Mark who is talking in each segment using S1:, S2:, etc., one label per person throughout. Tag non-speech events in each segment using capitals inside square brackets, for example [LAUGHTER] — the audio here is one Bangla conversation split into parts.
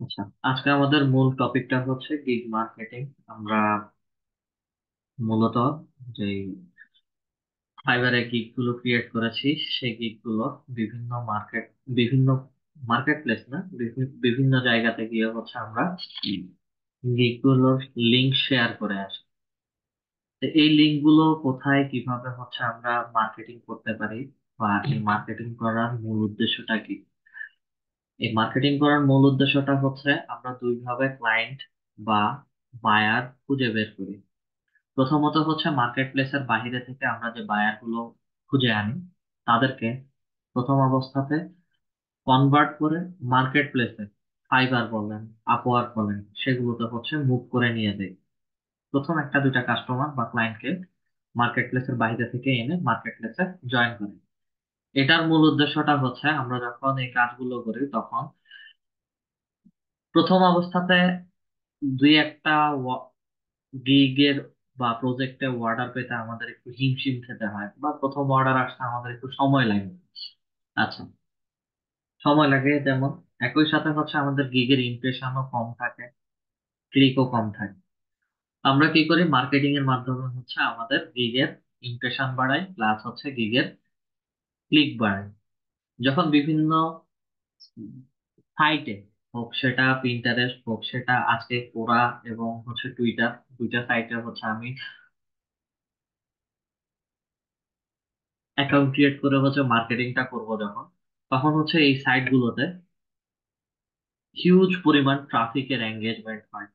S1: আচ্ছা আজকে আমাদের মূল টপিকটা হচ্ছে গিগ মার্কেটিং আমরা মূলত যে ফাইবারে গিগগুলো ক্রিয়েট করেছি, সেই গিগগুলো বিভিন্ন মার্কেট বিভিন্ন মার্কেট প্লেস না, বিভি- বিভিন্ন জায়গাতে গিয়ে হচ্ছে আমরা গিগগুলোর লিংক শেয়ার করে আসি। তো এই লিংকগুলো কোথায়, কীভাবে হচ্ছে আমরা মার্কেটিং করতে পারি বা এই মার্কেটিং করার মূল উদ্দেশ্যটা কি? এই মার্কেটিং করার মূল উদ্দেশ্যটা হচ্ছে আমরা দুই ভাবে ক্লায়েন্ট বা বায়ার খুঁজে বের করি। প্রথমত হচ্ছে মার্কেট প্লেসের বাইরে থেকে আমরা যে বায়ারগুলো খুঁজে আনি, তাদেরকে প্রথম অবস্থাতে কনভার্ট করে মার্কেট প্লেসে ফাইবার বলেন আপওয়ার্ক বলেন, সেগুলোতে হচ্ছে মুভ করে নিয়ে দেয় প্রথম একটা দুইটা কাস্টমার বা ক্লায়েন্টকে মার্কেট প্লেসের বাইরে থেকে এনে মার্কেট প্লেসে জয়েন করে। এটার মূল উদ্দেশ্যটা হচ্ছে আমরা যখন এই কাজগুলো করি তখন প্রথম অবস্থাতে দুই একটা গিগের বা প্রজেক্টে অর্ডার পেতে আমাদের একটু হিমশিম খেতে হয় বা প্রথম অর্ডার আসতে আমাদের একটু সময় লাগে। আচ্ছা সময় লাগে যেমন একই সাথে হচ্ছে আমাদের গিগের ইমপ্রেশনও কম থাকে ক্লিকও কম থাকে। আমরা কি করি? মার্কেটিং এর মাধ্যমে হচ্ছে আমাদের গিগের ইমপ্রেশন বাড়াই প্লাস হচ্ছে গিগের ক্লিক বাড়াই যখন বিভিন্ন সাইটে হোক, সেটা পিন্টারেস্ট হোক, সেটা আজকে কোরা এবং হচ্ছে টুইটার দুইটা সাইটে হচ্ছে আমি অ্যাকাউন্ট ক্রিয়েট করে হচ্ছে মার্কেটিংটা করব যখন, তখন হচ্ছে এই সাইটগুলোতে হিউজ পরিমাণ ট্রাফিকের এঙ্গেজমেন্ট হয়।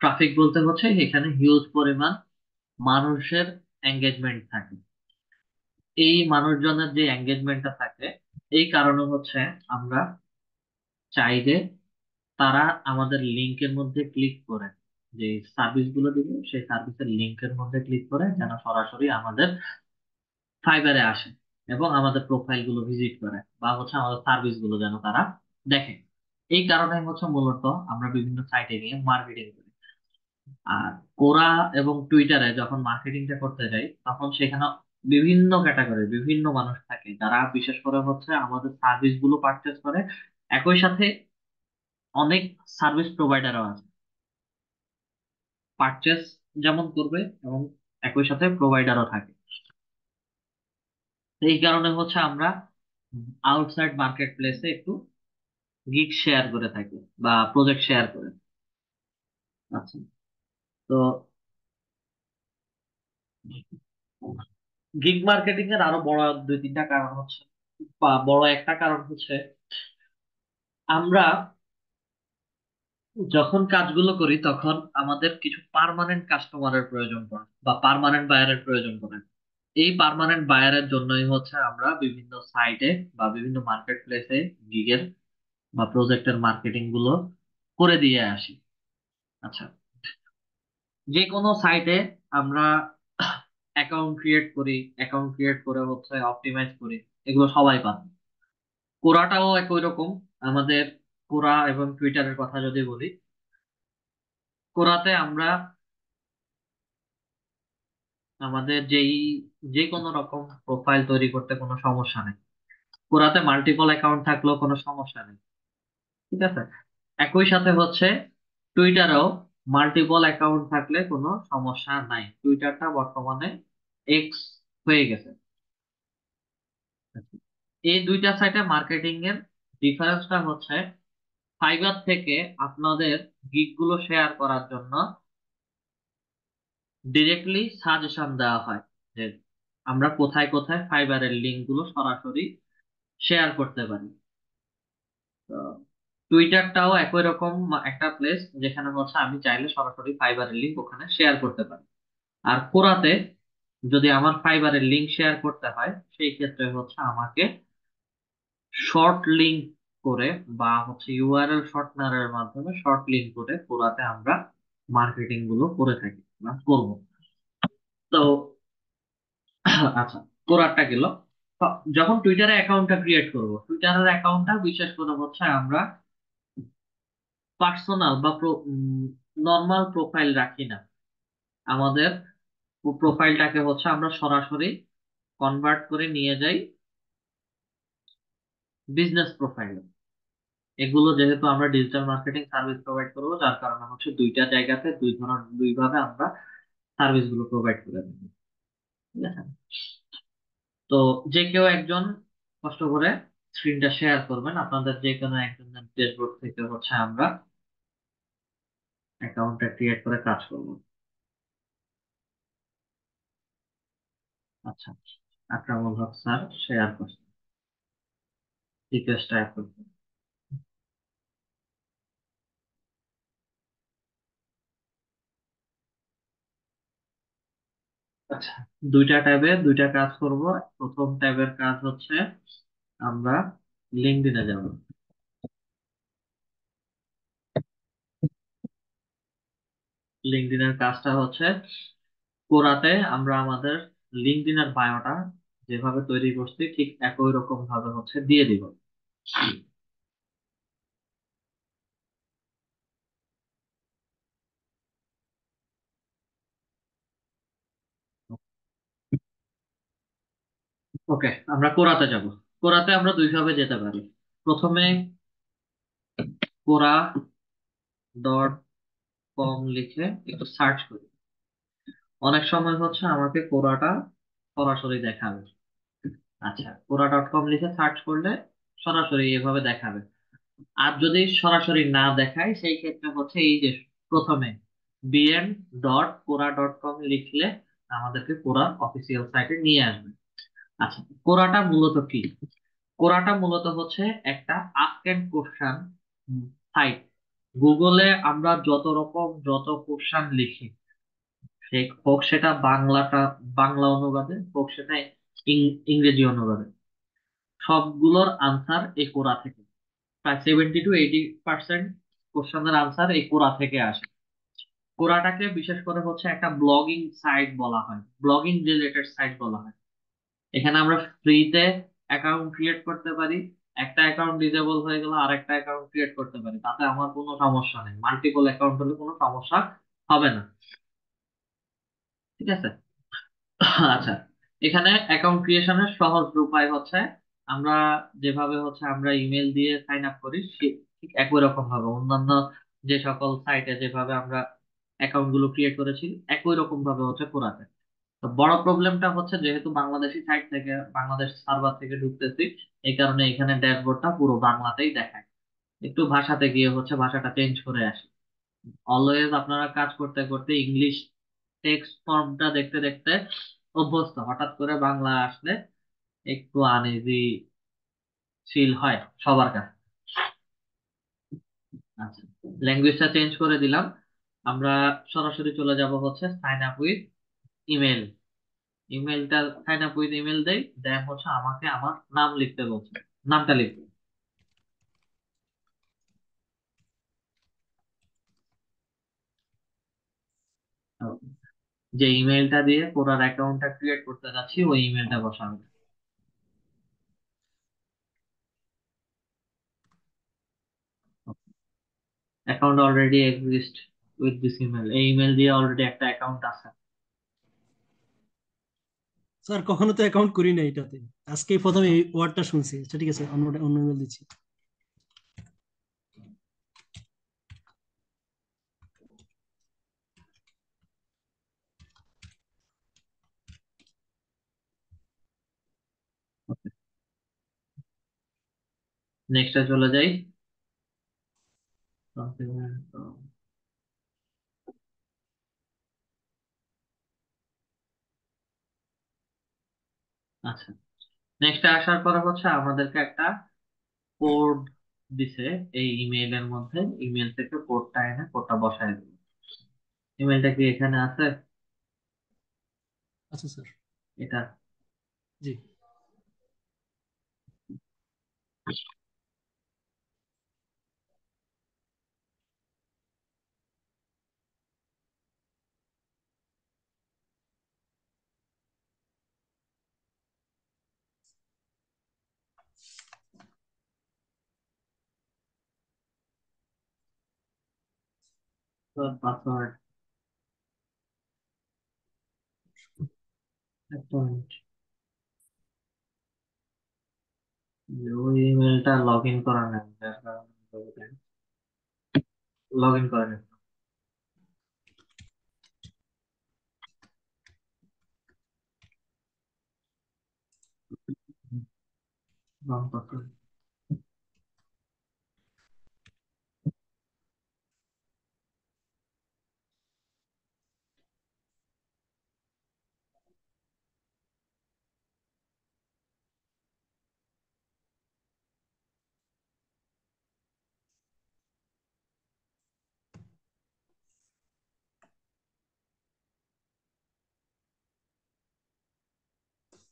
S1: ট্রাফিক বলতে হচ্ছে এখানে হিউজ পরিমাণ মানুষের এঙ্গেজমেন্ট থাকে। এই মানুষজনের যে এঙ্গেজমেন্টটা থাকে, এই কারণে হচ্ছে আমরা চাই যে তারা আমাদের লিংকের মধ্যে ক্লিক করে। যে সার্ভিসগুলো দিবে, সেই সার্ভিসের লিংকের মধ্যে ক্লিক করে যেন সরাসরি আমাদের ফাইবারে আসে এবং আমাদের প্রোফাইলগুলো ভিজিট করে বা হচ্ছে আমাদের সার্ভিসগুলো যেন তারা দেখে। এই কারণে হচ্ছে মূলত আমরা বিভিন্ন সাইটে গিয়ে মার্কেটিং করি। আর কোরা এবং টুইটারে যখন মার্কেটিংটা করতে যাই, তখন সেখানে বিভিন্ন ক্যাটাগরি বিভিন্ন মানুষ থাকে। যারা বিশেষ করে হচ্ছে আমাদের সার্ভিসগুলো পারচেজ করে, একই সাথে অনেক সার্ভিস প্রোভাইডারও আছে। পারচেস যেমন করবে এবং একই সাথে প্রোভাইডারও থাকে। এই কারণে হচ্ছে আমরা আউটসাইড মার্কেট প্লেসে একটু গিগ শেয়ার করে থাকি বা প্রজেক্ট শেয়ার করে আচ্ছা তো গিগ মার্কেটিং এর আরও বড় দুই তিনটা কারণ হচ্ছে, বা বড় একটা কারণ হচ্ছে, আমরা যখন কাজগুলো করি তখন আমাদের কিছু পার্মানেন্ট কাস্টমারের প্রয়োজন পড়ে, বা পার্মানেন্ট বায়ারের প্রয়োজন পড়ে। এই পার্মানেন্ট বায়ারের জন্যই হচ্ছে আমরা বিভিন্ন সাইটে বা বিভিন্ন মার্কেট প্লেসে গিগের বা প্রজেক্টের মার্কেটিংগুলো করে দিয়ে আসি। আচ্ছা যে কোনো সাইটে আমরা অ্যাকাউন্ট ক্রিয়েট করি অ্যাকাউন্ট ক্রিয়েট করে হচ্ছে অপটিমাইজ করি, এগুলো সবাই পাবে কোরাটাও একই রকম, আমাদের কোরা এবং টুইটারের কথা যদি বলি, কোরাতে আমরা আমাদের যেই যে কোনো রকম প্রোফাইল তৈরি করতে কোনো সমস্যা নেই। কোরাতে মাল্টিপল অ্যাকাউন্ট থাকলেও কোনো সমস্যা নেই। ঠিক আছে? একই সাথে হচ্ছে টুইটারেও মাল্টিপল অ্যাকাউন্ট থাকলে কোনো সমস্যা নাই। টুইটারটা বর্তমানে এক্স হয়ে গেছে। এই দুইটা সাইটে মার্কেটিং এর ডিফারেন্সটা হচ্ছে ফাইবার থেকে আপনাদের গিগগুলো শেয়ার করার জন্য ডিরেক্টলি সাজেশন দেওয়া হয় যে আমরা কোথায় কোথায় ফাইবারের লিঙ্কগুলো সরাসরি শেয়ার করতে পারি। তো টুইটারটাও একই রকম একটা প্লেস যেখানে হচ্ছে আমি চাইলে সরাসরি ফাইবারের লিঙ্ক ওখানে শেয়ার করতে পারি। আর কোরাতে যদি আমার ফাইবারের লিঙ্ক শেয়ার করতে হয়, সেই ক্ষেত্রে হচ্ছে আমাকে শর্ট লিঙ্ক করে বা হচ্ছে ইউআরএল শর্টনারের মাধ্যমে শর্ট লিঙ্ক করে কোরাতে আমরা মার্কেটিংগুলো করে থাকি, বা করব। তো আচ্ছা কোরারটা গেল। যখন টুইটারে অ্যাকাউন্টটা ক্রিয়েট করব টুইটারের অ্যাকাউন্টটা বিশেষ করে হচ্ছে আমরা পার্সোনাল বা নর্মাল প্রোফাইল রাখি না। আমাদের প্রোফাইলটাকে হচ্ছে আমরা সরাসরি কনভার্ট করে নিয়ে যাই বিজনেস প্রোফাইলে এগুলো যেহেতু আমরা ডিজিটাল মার্কেটিং সার্ভিস প্রোভাইড করব, যার কারণে হচ্ছে দুইটা জায়গাতে দুই ধরনের দুই ভাবে আমরা সার্ভিসগুলো প্রোভাইড করে দেবো। ঠিক আছে? তো যে কেউ একজন কষ্ট করে স্ক্রিনটা শেয়ার করবেন। আপনাদের যে কোনো একজন ড্যাশবোর্ড থেকে হচ্ছে আমরা অ্যাকাউন্টটা ক্রিয়েট করে কাজ করব। আচ্ছা আকরামুল হক স্যার শেয়ার করছেন রিকোয়েস্ট টাইপ করবেন আচ্ছা দুইটা ট্যাবে দুইটা কাজ করব। প্রথম ট্যাবের কাজ হচ্ছে আমরা লিঙ্কডইনে যাব। লিঙ্কডইনের কাজটা হচ্ছে কোরাতে আমরা আমাদের লিঙ্কডইনের বায়োটা যেভাবে তৈরি করছি, ঠিক একই রকম ভাবে হচ্ছে দিয়ে দিব। ওকে, আমরা কোরাতে যাব। কোরাতে আমরা দুইভাবে যেতে পারি। প্রথমে কোরা ডট কম লিখে একটু সার্চ করি। অনেক সময় হচ্ছে আমাকে কোরাটা সরাসরি দেখাবে। আচ্ছা কোরা ডট কম লিখে সার্চ করলে সরাসরি এভাবে দেখাবে। আর যদি সরাসরি না দেখায়, সেই ক্ষেত্রে হচ্ছে এই যে প্রথমে BN dot Quora dot com লিখলে আমাদেরকে কোরা অফিসিয়াল সাইটে নিয়ে আসবে। আচ্ছা কোরাটা মূলত কি? কোরাটা মূলত হচ্ছে একটা আস্ক এন্ড কোশ্চান সাইট গুগলে আমরা যত রকম যত কোশ্চান লিখি হোক সেটা বাংলাটা, বাংলা অনুবাদে, হোক সেটা ইংরেজি অনুবাদে, সবগুলোর আনসার এই কোরা থেকে। প্রায় সেভেন্টি টু এইটি পার্সেন্ট কোশ্চেনের আনসার এই কোরা থেকে আসে। কোরাটাকে বিশেষ করে হচ্ছে একটা ব্লগিং সাইট বলা হয় ব্লগিং রিলেটেড সাইট বলা হয়। এখানে আমরা ফ্রিতে অ্যাকাউন্ট ক্রিয়েট করতে পারি। একটা অ্যাকাউন্ট ডিজেবল হয়ে গেলে আরেকটা অ্যাকাউন্ট ক্রিয়েট করতে পারি। তাতে আমার কোনো সমস্যা নেই। মাল্টিপল অ্যাকাউন্ট হলে কোনো সমস্যা হবে না। ঠিক আছে? আচ্ছা এখানে অ্যাকাউন্ট ক্রিয়েশনের সহজ উপায় হচ্ছে, আমরা যেভাবে হচ্ছে আমরা ইমেল দিয়ে সাইন আপ করি ঠিক একই রকম ভাবে। অন্যান্য যে সকল সাইটে যেভাবে আমরা অ্যাকাউন্টগুলো ক্রিয়েট করেছি, একই রকম ভাবে হচ্ছে করাতে তো বড় প্রবলেমটা হচ্ছে যেহেতু বাংলাদেশি সাইট থেকে, বাংলাদেশ সার্ভার থেকে ঢুকতেছি, এই কারণে এখানে ড্যাশবোর্ডটা পুরো বাংলাতেই দেখায়। একটু ভাষাতে গিয়ে হচ্ছে ভাষাটা চেঞ্জ করে আসি। অলওয়েজ আপনারা কাজ করতে করতে ইংলিশ টেক্সট ফর্মটা দেখতে দেখতে অভ্যস্ত, হঠাৎ করে বাংলা আসলে একটু আনইজি ফিল হয় সবার কাছে। আচ্ছা ল্যাঙ্গুয়েজটা চেঞ্জ করে দিলাম। আমরা সরাসরি চলে যাব হচ্ছে সাইন আপ উইথ ইমেল। ইমেলটা সাইন আপ উইথ ইমেল দেই, দেন হচ্ছে আমাকে আমার নাম লিখতে বলছে। নামটা লিখবে। যে ইমেলটা দিয়ে পুরার অ্যাকাউন্টটা ক্রিয়েট করতে যাচ্ছি, ওই ইমেলটা বসাবে। Account already exist with this email এই ইমেল দিয়ে অলরেডি একটা অ্যাকাউন্ট আছে।
S2: স্যার কখনো তো অ্যাকাউন্ট করি না এটাতে। আজকেই প্রথমে এই ওয়ার্ডটা শুনছি। আচ্ছা ঠিক আছে অন্য অন্য ইমেল দিচ্ছি।
S1: নেক্সটে চলে যাই। আচ্ছা। নেক্সট আসার পরে হচ্ছে আমাদেরকে একটা কোড দিছে এই ইমেইলের মধ্যে। ইমেল থেকে কোডটা এনে কোডটা বসায় দেবো। ইমেলটা কি এখানে আছে?
S2: আচ্ছা স্যার।
S1: এটা।
S2: জি।
S1: পাসওয়ার্ড একটা মিনিট ওই ইমেলটা লগ ইন করা নেই, যার কারণে লগ ইন করে Wrong password.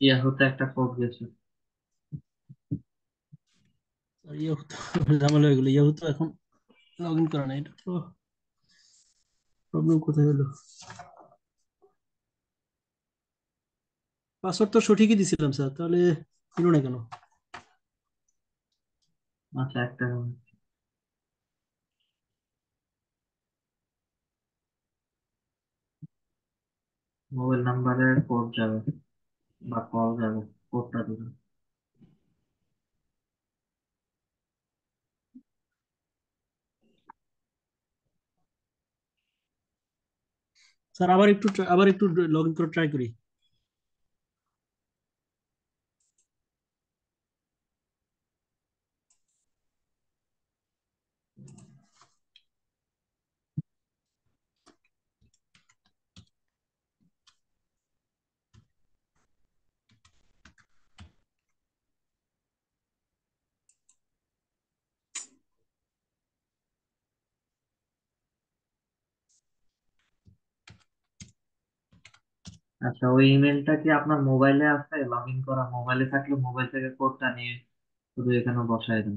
S1: ইয়াহুতে একটা কোড গেছে।
S2: ঝামেলা হয়ে গেলো। এখন লগ ইন করা নাই। এটা তো প্রবলেম কোথায় হলো? পাসওয়ার্ড তো সঠিকই দিছিলাম স্যার তাহলে দিল না কেন?
S1: আচ্ছা একটা মোবাইল নাম্বারের কোড যাবে। বা কল যাবে কোডটা দিবেন
S2: স্যার আবার একটু আবার একটু লগ ইন করে ট্রাই করি।
S1: আচ্ছা ওই ইমেলটা কি আপনার মোবাইলে আছে? লগ ইন করা মোবাইলে থাকলে মোবাইল থেকে কোডটা নিয়ে শুধু এখানে বসাই দেন।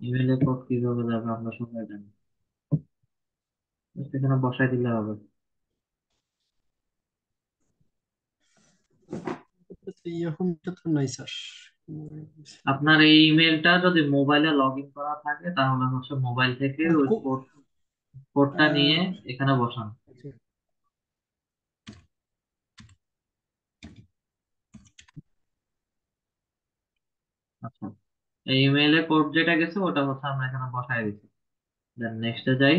S1: ইমেলে কোড কীভাবে যাবে আমরা সবাই জানি। Just এখানে বসাই দিলে হবে।
S2: ইয়াহুটা তো নাই স্যার
S1: আপনার এই ইমেলটা যদি মোবাইলে লগ ইন করা থাকে তাহলে হচ্ছে মোবাইল থেকে ওই কোড কোডটা নিয়ে এখানে বসান। আচ্ছা। এই ইমেইলে কোড যেটা গেছে ওটা হচ্ছে আমরা এখানে বসাই দিচ্ছি। দেন নেক্সটে যাই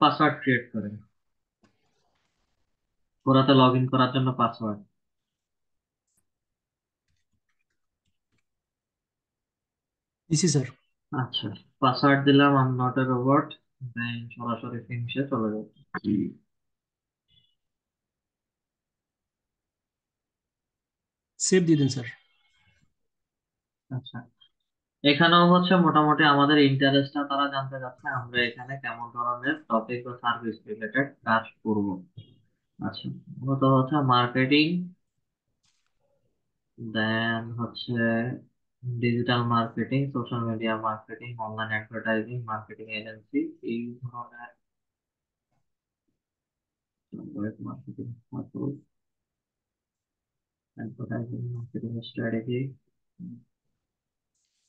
S1: পাসওয়ার্ড ক্রিয়েট করেন। ওরাতে লগ ইন করার জন্য পাসওয়ার্ড
S2: দিছি স্যার
S1: আচ্ছা পাসওয়ার্ড দিলাম আম নট এ রোবট দেন সরাসরি ফিনিশে চলে যাবে
S2: সেভ দিয়ে দিন স্যার
S1: আচ্ছা। এখানেও হচ্ছে মোটামুটি আমাদের ইন্টারেস্টটা তারা জানতে চাচ্ছে, আমরা এখানে কেমন ধরনের টপিক বা সার্ভিস রিলেটেড কাজ করব। আচ্ছা মূলত হচ্ছে মার্কেটিং দেন হচ্ছে digital marketing social media marketing online advertising marketing agency এই ধরনের marketing advertising marketing strategy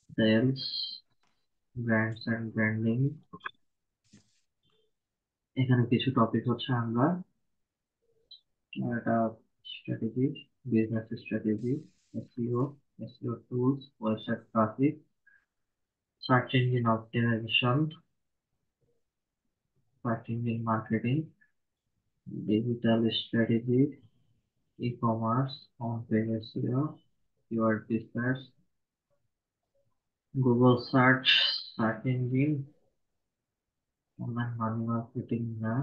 S1: sales brands and branding এখানে কিছু টপিক হচ্ছে আমরা। একটা strategy business strategy SEO SEO tools website traffic search engine optimisation search engine marketing digital strategy e-commerce on page SEO keyword research Google search search engine online money marketing না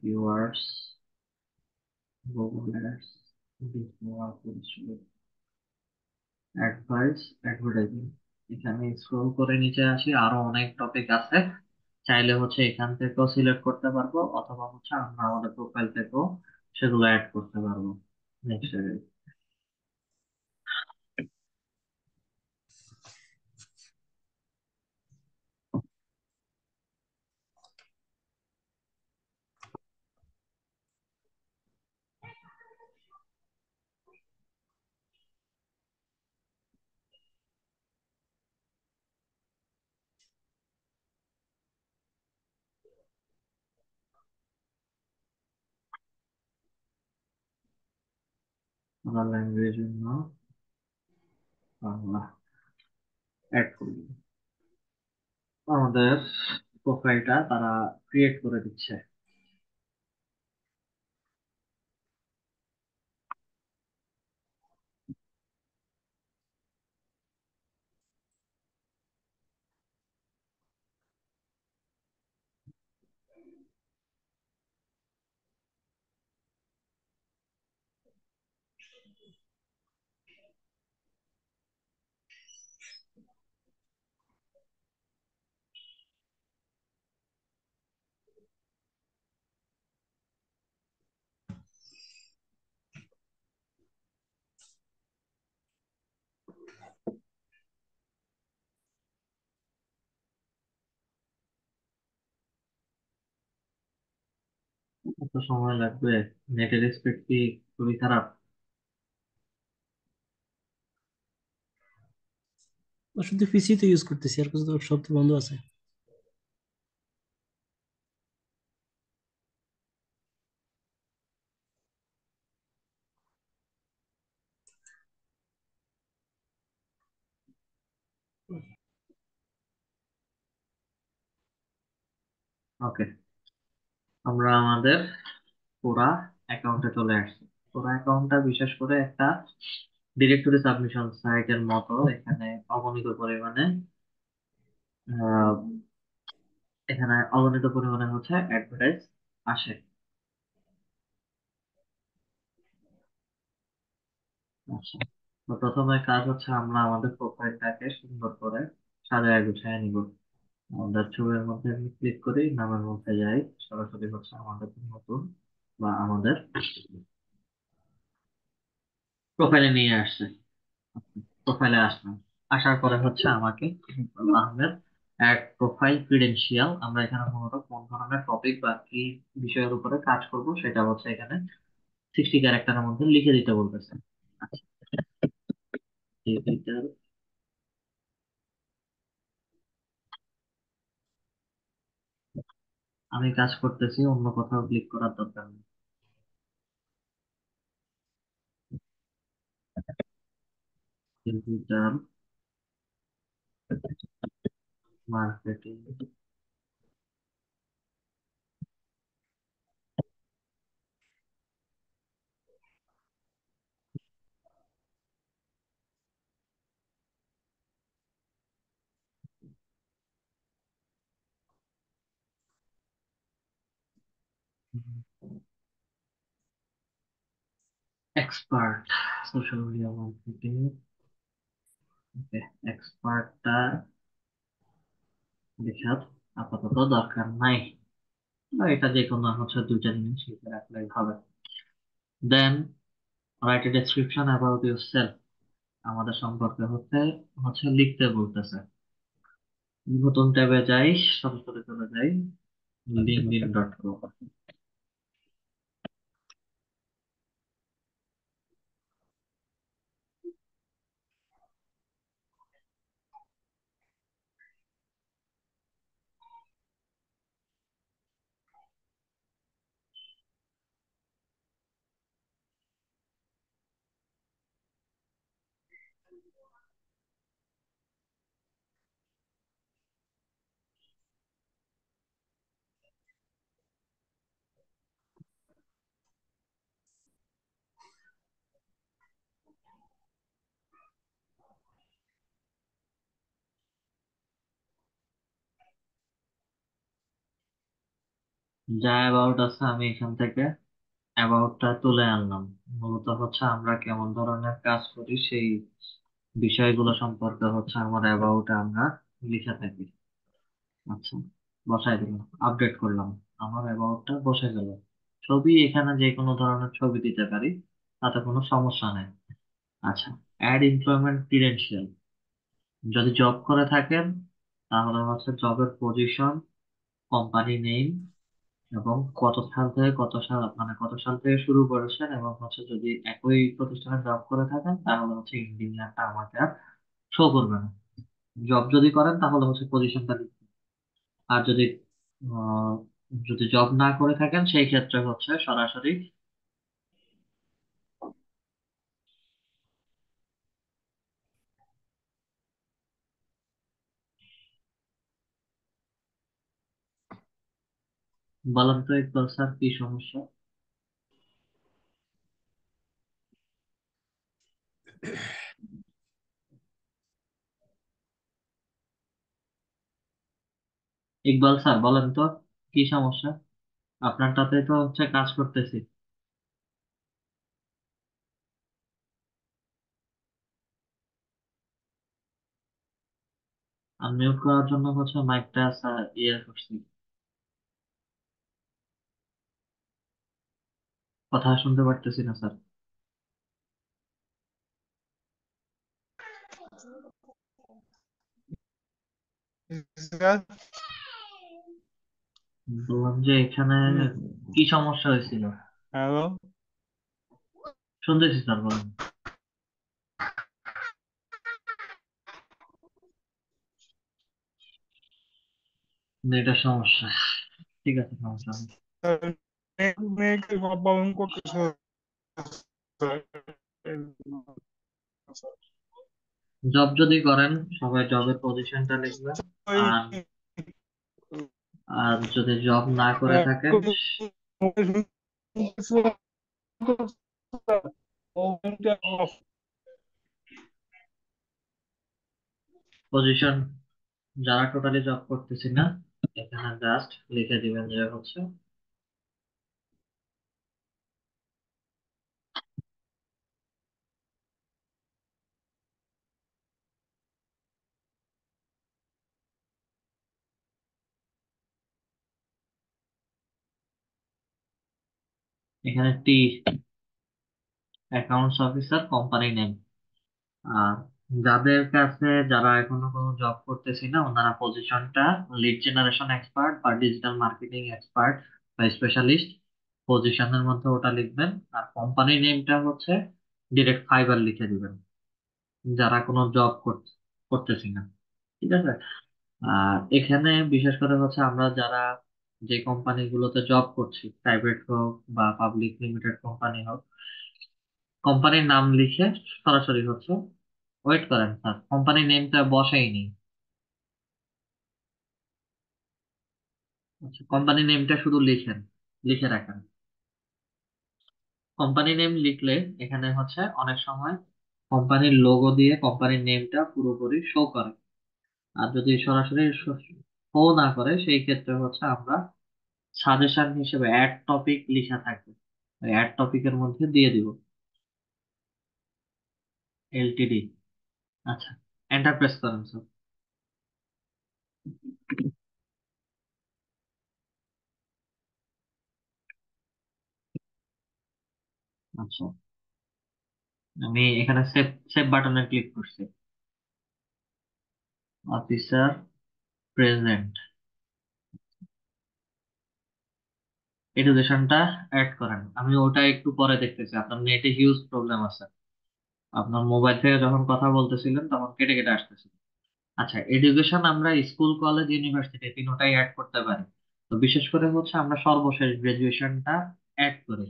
S1: keywords. Google Ads. Display advice advertising এখানে স্ক্রল করে নিচে আসি, আরও অনেক টপিক আছে। চাইলে হচ্ছে এখান থেকেও সিলেক্ট করতে পারব, অথবা হচ্ছে আমরা আমাদের প্রোফাইল থেকেও সেগুলো অ্যাড করতে পারব। নেক্সট আদার ল্যাঙ্গুয়েজের জন্য বাংলা। অ্যাড করি আমাদের প্রোফাইলটা তারা ক্রিয়েট করে দিচ্ছে। কত সময় লাগবে? নেটের স্পিড কি খুবই খারাপ?
S2: শুধু পিসি তো ইউজ করতেছি আর কিছু তো সব তো বন্ধ আছে।
S1: ওকে আমরা আমাদের পুরা অ্যাকাউন্টে চলে আসছি। পুরা অ্যাকাউন্টটা বিশেষ করে একটা ডিরেক্টরি সাবমিশন সাইটের মতো, এখানে অগণিত পরিমাণে এখানে অগণিত পরিমাণে হচ্ছে অ্যাডভার্টাইজ আসে। আচ্ছা তো প্রথমে কাজ হচ্ছে আমরা আমাদের প্রোফাইলটাকে সুন্দর করে সাজায় গুছায় নিব। আমাদের ছবির মধ্যে আমি ক্লিক করি, নামের মধ্যে যাই, সরাসরি হচ্ছে আমাদের নতুন বা আমাদের প্রোফাইলে নিয়ে আসছে। প্রোফাইলে আসলাম। আসার পরে হচ্ছে আমাকে আহমেদ এক প্রোফাইল ক্রিডেন্সিয়াল আমরা এখানে মূলত কোন ধরনের টপিক বা কি বিষয়ের উপরে কাজ করব সেটা হচ্ছে এখানে সিক্সটি ক্যারেক্টারের মধ্যে লিখে দিতে বলতেছে। আচ্ছা আমি কাজ করতেছি অন্য কোথাও ক্লিক করার দরকার নেই। Digital marketing expert social media marketing okay এক্সপার্টটা দেখার আপাতত দরকার নাই এটা যে কোনো হচ্ছে দুইটা জিনিস লিখে রাখলেই হবে then write a description about yourself আমাদের সম্পর্কে হচ্ছে হচ্ছে লিখতে বলতেছে নতুন ট্যাবে যাই সরাসরি চলে যাই লিঙ্কডিন ডট কম যা অ্যাবাউট আছে আমি এখান থেকে অ্যাবাউটটা তুলে আনলাম। মূলত হচ্ছে আমরা কেমন ধরনের কাজ করি সেই বিষয়গুলো সম্পর্কে হচ্ছে আমার অ্যাবাউটে আমরা লিখে থাকি। আচ্ছা বসাই দিলাম আপডেট করলাম। আমার অ্যাবাউটটা বসে গেল। ছবি এখানে যে কোনো ধরনের ছবি দিতে পারি, তাতে কোনো সমস্যা নেই। আচ্ছা অ্যাড এমপ্লয়মেন্ট ক্রিডেন্সিয়াল যদি জব করে থাকেন, তাহলে হচ্ছে জবের পজিশন কোম্পানি নেম এবং কত সাল থেকে কত সাল মানে কত সাল থেকে শুরু করেছেন এবং হচ্ছে যদি একই প্রতিষ্ঠানে জব করে থাকেন তাহলে হচ্ছে ইঞ্জিনিয়ারটা আমাকে আর শো করবে না। জব যদি করেন তাহলে হচ্ছে পজিশনটা আর যদি আহ, যদি জব না করে থাকেন সেই ক্ষেত্রে হচ্ছে সরাসরি বলেন তো ইকবাল স্যার কি সমস্যা? ইকবাল স্যার, বলেন তো, কি সমস্যা? আপনার আপনারটাতে তো হচ্ছে কাজ করতেছি। আনমিউট করার জন্য হচ্ছে মাইকটা স্যার ইয়ে করছি। কথা শুনতে পারতেছি না স্যার। বললাম যে এখানে কি সমস্যা হয়েছিল?
S3: হ্যালো?
S1: শুনতেছি স্যার বলেন। নেটের সমস্যা। ঠিক আছে সমস্যা। জব যদি করেন, সবাই জবের পজিশনটা লিখবেন। আর আর যদি জব না করে থাকেন পজিশন যারা টোটালি জব করতেছি না, এখানে জাস্ট লিখে দিবেন যে হচ্ছে এখানে টি অ্যাকাউন্টস অফিসার কোম্পানি নেম আর যাদের কাছে যারা এখনও কোনো জব করতেছি না, ওনারা পজিশনটা লিড জেনারেশন এক্সপার্ট বা ডিজিটাল মার্কেটিং এক্সপার্ট বা স্পেশালিস্ট পজিশনের মধ্যে ওটা লিখবেন। আর কোম্পানি নেমটা হচ্ছে ডিরেক্ট ফাইবার লিখে দিবেন, যারা কোনো জব করতেছি না। ঠিক আছে? আর এখানে বিশেষ করে হচ্ছে আমরা যারা যে কোম্পানিগুলোতে জব করছি প্রাইভেট হোক বা পাবলিক লিমিটেড কোম্পানি হোক কোম্পানির নাম লিখে সরাসরি হচ্ছে ওয়েট করেন স্যার কোম্পানির নেমটা বসাই নেই আচ্ছা কোম্পানি নেমটা শুধু লিখেন, লিখে রাখেন। কোম্পানি নেম লিখলে এখানে হচ্ছে অনেক সময় কোম্পানির লোগো দিয়ে কোম্পানির নেমটা পুরোপুরি শো করে। আর যদি সরাসরি শো না করে, সেই ক্ষেত্রে হচ্ছে আমরা সাজেশন হিসেবে অ্যাড টপিক লিখা থাকবে। ওই অ্যাড টপিকের মধ্যে দিয়ে দিব। এলটিডি আচ্ছা এন্টার প্রেস করেন স্যার আচ্ছা আমি এখানে সেভ সেভ বাটনে ক্লিক করছি। অফিসার প্রেজেন্ট এডুকেশনটা অ্যাড করেন। আমি ওটা একটু পরে দেখতেছি। আপনার নেটে হিউজ প্রবলেম আছে। আপনার মোবাইল থেকে যখন কথা বলতেছিলেন, তখন কেটে কেটে আসতেছিল আচ্ছা এডুকেশন আমরা স্কুল কলেজ ইউনিভার্সিটি তিনটাই অ্যাড করতে পারি। তো বিশেষ করে হচ্ছে আমরা সর্বশেষ গ্রাজুয়েশনটা অ্যাড করি।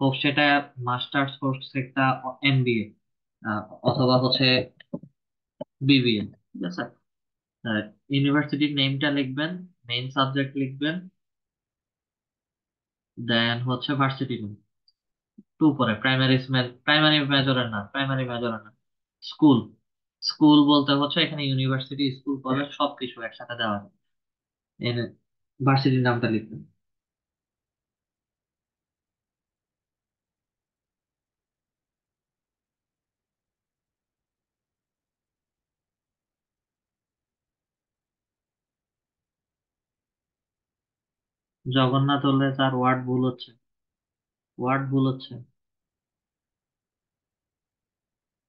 S1: হোক সেটা মাস্টার্স কোর্স একটা এমবিএ অথবা হচ্ছে বিবিএ ঠিক আছে? ইউনিভার্সিটির নেমটা লিখবেন মেইন সাবজেক্ট লিখবেন দেন হচ্ছে ভার্সিটি নেম টু পরে প্রাইমারি প্রাইমারি মেজরের না প্রাইমারি মেজরের না। স্কুল স্কুল বলতে হচ্ছে এখানে ইউনিভার্সিটি স্কুল কলেজ সবকিছু একসাথে দেওয়া। ভার্সিটির নামটা লিখবেন। জগন্নাথ হলে তার ওয়ার্ড ভুল হচ্ছে। ওয়ার্ড ভুল হচ্ছে।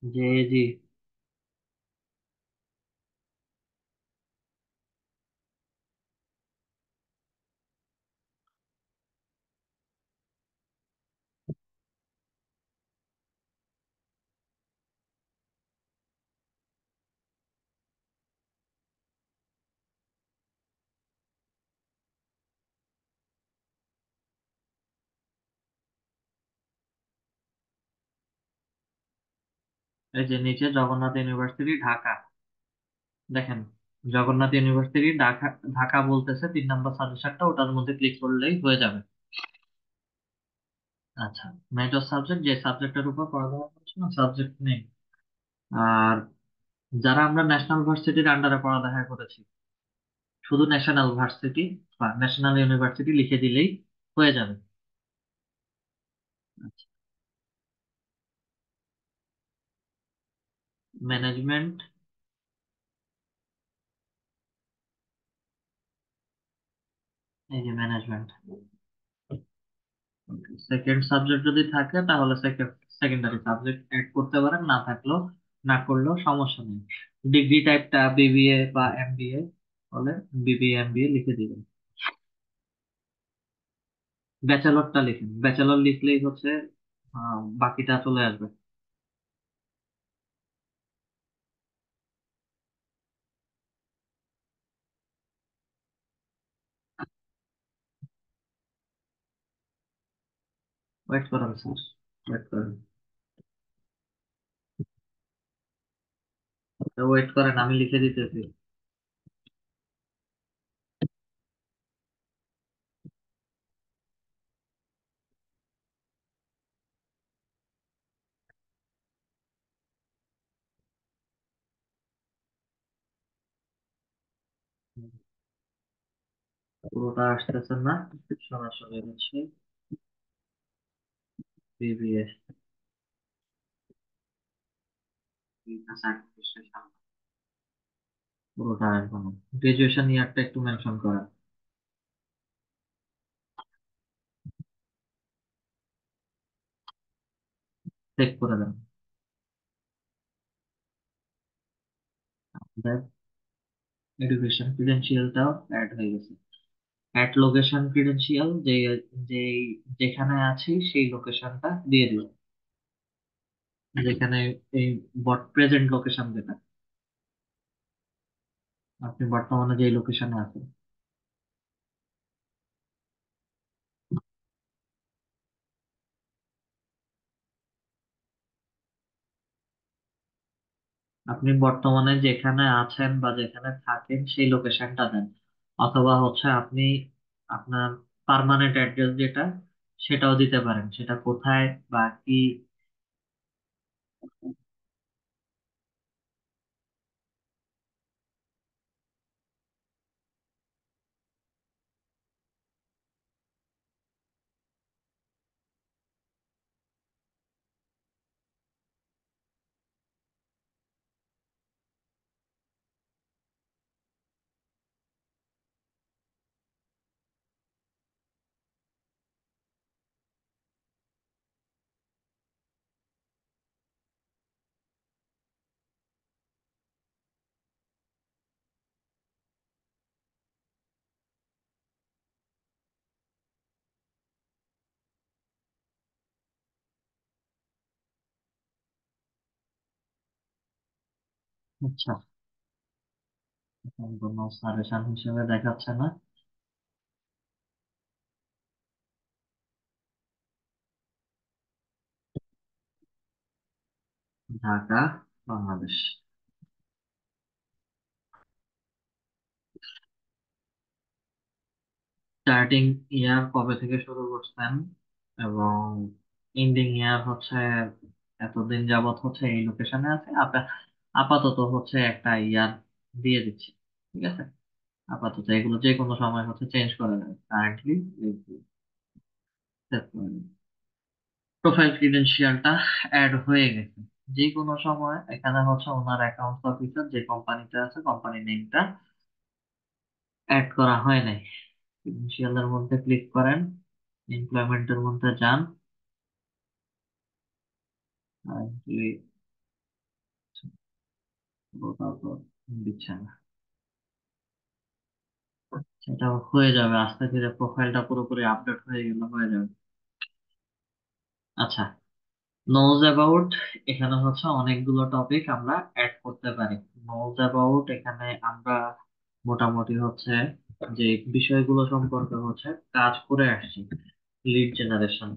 S1: জি জি। এই যে নিচে জগন্নাথ ইউনিভার্সিটি, ঢাকা। দেখেন, জগন্নাথ ইউনিভার্সিটি ঢাকা ঢাকা বলতেছে, তিন নাম্বার সাজেশনটা ওটার মধ্যে ক্লিক করলেই হয়ে যাবে। আচ্ছা মেজর সাবজেক্ট যে সাবজেক্টের উপর পড়াশোনা করছে না সাবজেক্ট নেই। আর যারা আমরা ন্যাশনাল ভার্সিটির আন্ডারে পড়ালেখা করেছি, শুধু ন্যাশনাল ভার্সিটি বা ন্যাশনাল ইউনিভার্সিটি লিখে দিলেই হয়ে যাবে। ম্যানেজমেন্ট এই যে ম্যানেজমেন্ট সেকেন্ড সাবজেক্ট যদি থাকে, তাহলে সেকেন্ডারি সাবজেক্ট অ্যাড করতে পারেন, না থাকলেও, না করলেও সমস্যা নেই। ডিগ্রি টাইপটা বিবিএ বা এমবিএ হলে বিবিএ এমবিএ লিখে দিবেন। ব্যাচেলরটা লিখেন ব্যাচেলর লিখলেই হচ্ছে বাকিটা চলে আসবে। ওয়েট করেন স্যার ওয়েট করেন ওয়েট করেন আমি লিখে দিতেছি পুরোটা আসতেছে না সরাসরি হচ্ছে বিবিএ পুরোটা আসবে না গ্রাজুয়েশন ইয়ারটা একটু মেনশন করেন চেক করে দেন। এডুকেশন ক্রিডেন্সিয়ালটাও অ্যাড হয়ে গেছে। অ্যাট লোকেশন ক্রিডেন্সিয়াল যে যে যেখানে আছি সেই লোকেশনটা দিয়ে দিল যেখানে এই বট প্রেজেন্ট লোকেশন যেটা। আপনি বর্তমানে যে লোকেশনে আছেন। আপনি বর্তমানে যেখানে আছেন বা যেখানে থাকেন সেই লোকেশনটা দেন। অথবা হচ্ছে আপনি আপনার পার্মানেন্ট অ্যাড্রেস যেটা সেটাও দিতে পারেন। সেটা কোথায় বা কি আচ্ছা। কোনো সাজেশন হিসেবে দেখাচ্ছে না। ঢাকা, বাংলাদেশ। স্টার্টিং ইয়ার কবে থেকে শুরু করছেন? এবং এন্ডিং ইয়ার হচ্ছে, এতদিন যাবত হচ্ছে এই লোকেশনে আছে? আপা- আপাতত হচ্ছে একটা ইয়ার দিয়ে দিচ্ছি, ঠিক আছে? আপাতত এগুলো যে কোনো সময় হচ্ছে চেঞ্জ করা যাবে কারেন্টলি প্রোফাইল ক্রিডেন্সিয়ালটা অ্যাড হয়ে গেছে। যে কোনো সময় এখানে হচ্ছে ওনার অ্যাকাউন্ট অফিসার যে কোম্পানিতে আছে কোম্পানি নেমটা অ্যাড করা হয় নাই। ক্রিডেন্সিয়ালের মধ্যে ক্লিক করেন এমপ্লয়মেন্টের মধ্যে যান। Currently তারপর দিচ্ছে না সেটা হয়ে যাবে, আস্তে ধীরে প্রোফাইলটা পুরোপুরি আপডেট হয়ে গেলে হয়ে যাবে। আচ্ছা নোজ অ্যাবাউট এখানে হচ্ছে অনেকগুলো টপিক আমরা অ্যাড করতে পারি। নোজ অ্যাবাউট এখানে আমরা মোটামুটি হচ্ছে যে বিষয়গুলো সম্পর্কে হচ্ছে কাজ করে আসছি lead generation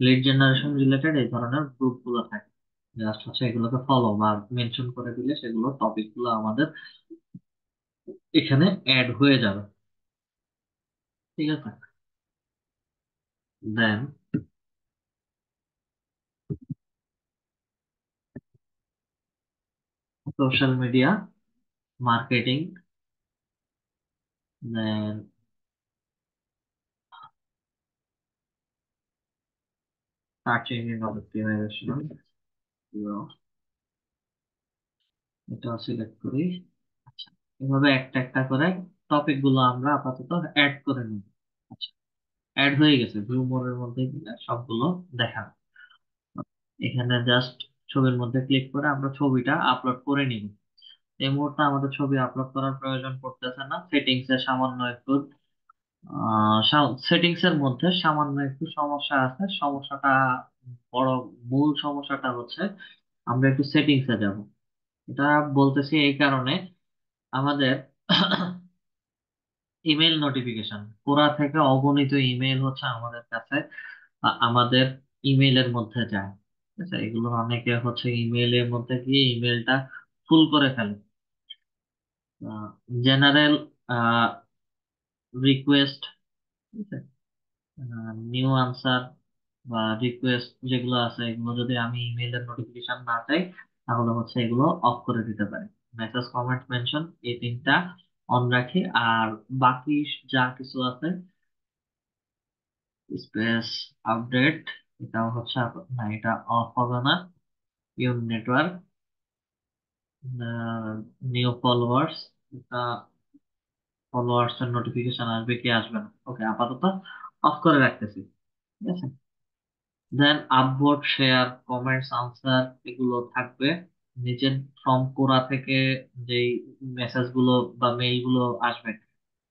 S1: lead generation related এই ধরনের গ্রুপগুলো থাকে। জাস্ট হচ্ছে এগুলোকে ফলো বা মেনশন করে দিলে সেগুলো টপিকগুলো আমাদের এখানে অ্যাড হয়ে যাবে। ঠিক আছে? Then social media engine optimisation এটা সিলেক্ট করি এভাবে একটা একটা করে টপিকগুলো আমরা আপাতত অ্যাড করে নিব। আচ্ছা অ্যাড হয়ে গেছে। ভিউ মোডের মধ্যে গেলে সবগুলো দেখাবে। এখানে জাস্ট ছবির মধ্যে ক্লিক করে আমরা ছবিটা আপলোড করে নিব। এই মুহূর্তে আমাদের ছবি আপলোড করার প্রয়োজন পড়তেছে না। সেটিংস সামান্য একটু সেটিংস এর মধ্যে সামান্য একটু সমস্যা আছে। সমস্যাটা বড়, মূল সমস্যাটা হচ্ছে আমরা একটু সেটিংস এ যাব। এটা বলতেছি এই কারণে আমাদের ইমেল নোটিফিকেশন কোরা থেকে অগণিত ইমেল হচ্ছে আমাদের কাছে আমাদের ইমেইলের মধ্যে যায়। ঠিক আছে? এগুলো অনেকে হচ্ছে ইমেইলের মধ্যে গিয়ে ইমেলটা ফুল করে ফেলে। জেনারেল রিকোয়েস্ট ঠিক আছে? নিউ আনসার বা রিকোয়েস্ট যেগুলো আছে, এগুলো যদি আমি ইমেইলের নোটিফিকেশন না চাই, তাহলে হচ্ছে এগুলো অফ করে দিতে পারি। মেসেজ কমেন্ট মেনশন এই তিনটা অন রাখি। আর বাকি যা কিছু আছে স্পেস আপডেট এটা হচ্ছে না, এটা অফ হবে না। ইউর নেটওয়ার্ক নিউ ফলোয়ার্স এটা ফলোয়ার্স এর নোটিফিকেশন আসবে কি আসবে না? ওকে আপাতত অফ করে রাখতেছি। ঠিক আছে? Then upvote share comments answer এগুলো থাকবে। নিচের ফ্রম কোরা থেকে যেই মেসেজগুলো বা মেইলগুলো আসবে,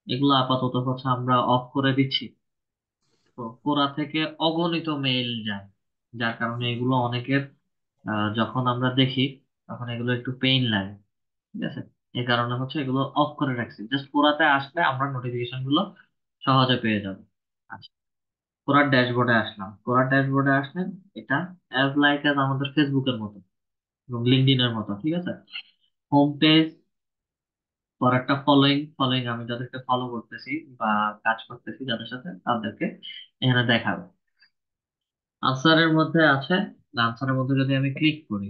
S1: এগুলো আপাতত হচ্ছে আমরা অফ করে দিচ্ছি। তো কোরা থেকে অগণিত মেইল যায়, যার কারণে এগুলো অনেকের যখন আমরা দেখি, তখন এগুলো একটু পেইন লাগে। ঠিক আছে? এই কারণে হচ্ছে এগুলো অফ করে রাখছি। জাস্ট কোরাতে আসলে আমরা নোটিফিকেশনগুলো সহজে পেয়ে যাব। আচ্ছা ড্যাশবোর্ডে আসলাম। কোরার ড্যাশবোর্ডে আসলেন এটা অ্যাজ লাইক অ্যাজ আমাদের ফেসবুকের মতো এর মতো, ঠিক আছে? হোম পেজ পর একটা ফলোইং ফলোইং আমি যাদেরকে ফলো করতেছি বা কাজ করতেছি যাদের সাথে তাদেরকে এখানে দেখাবে। আনসারের মধ্যে আছে আনসারের মধ্যে যদি আমি ক্লিক করি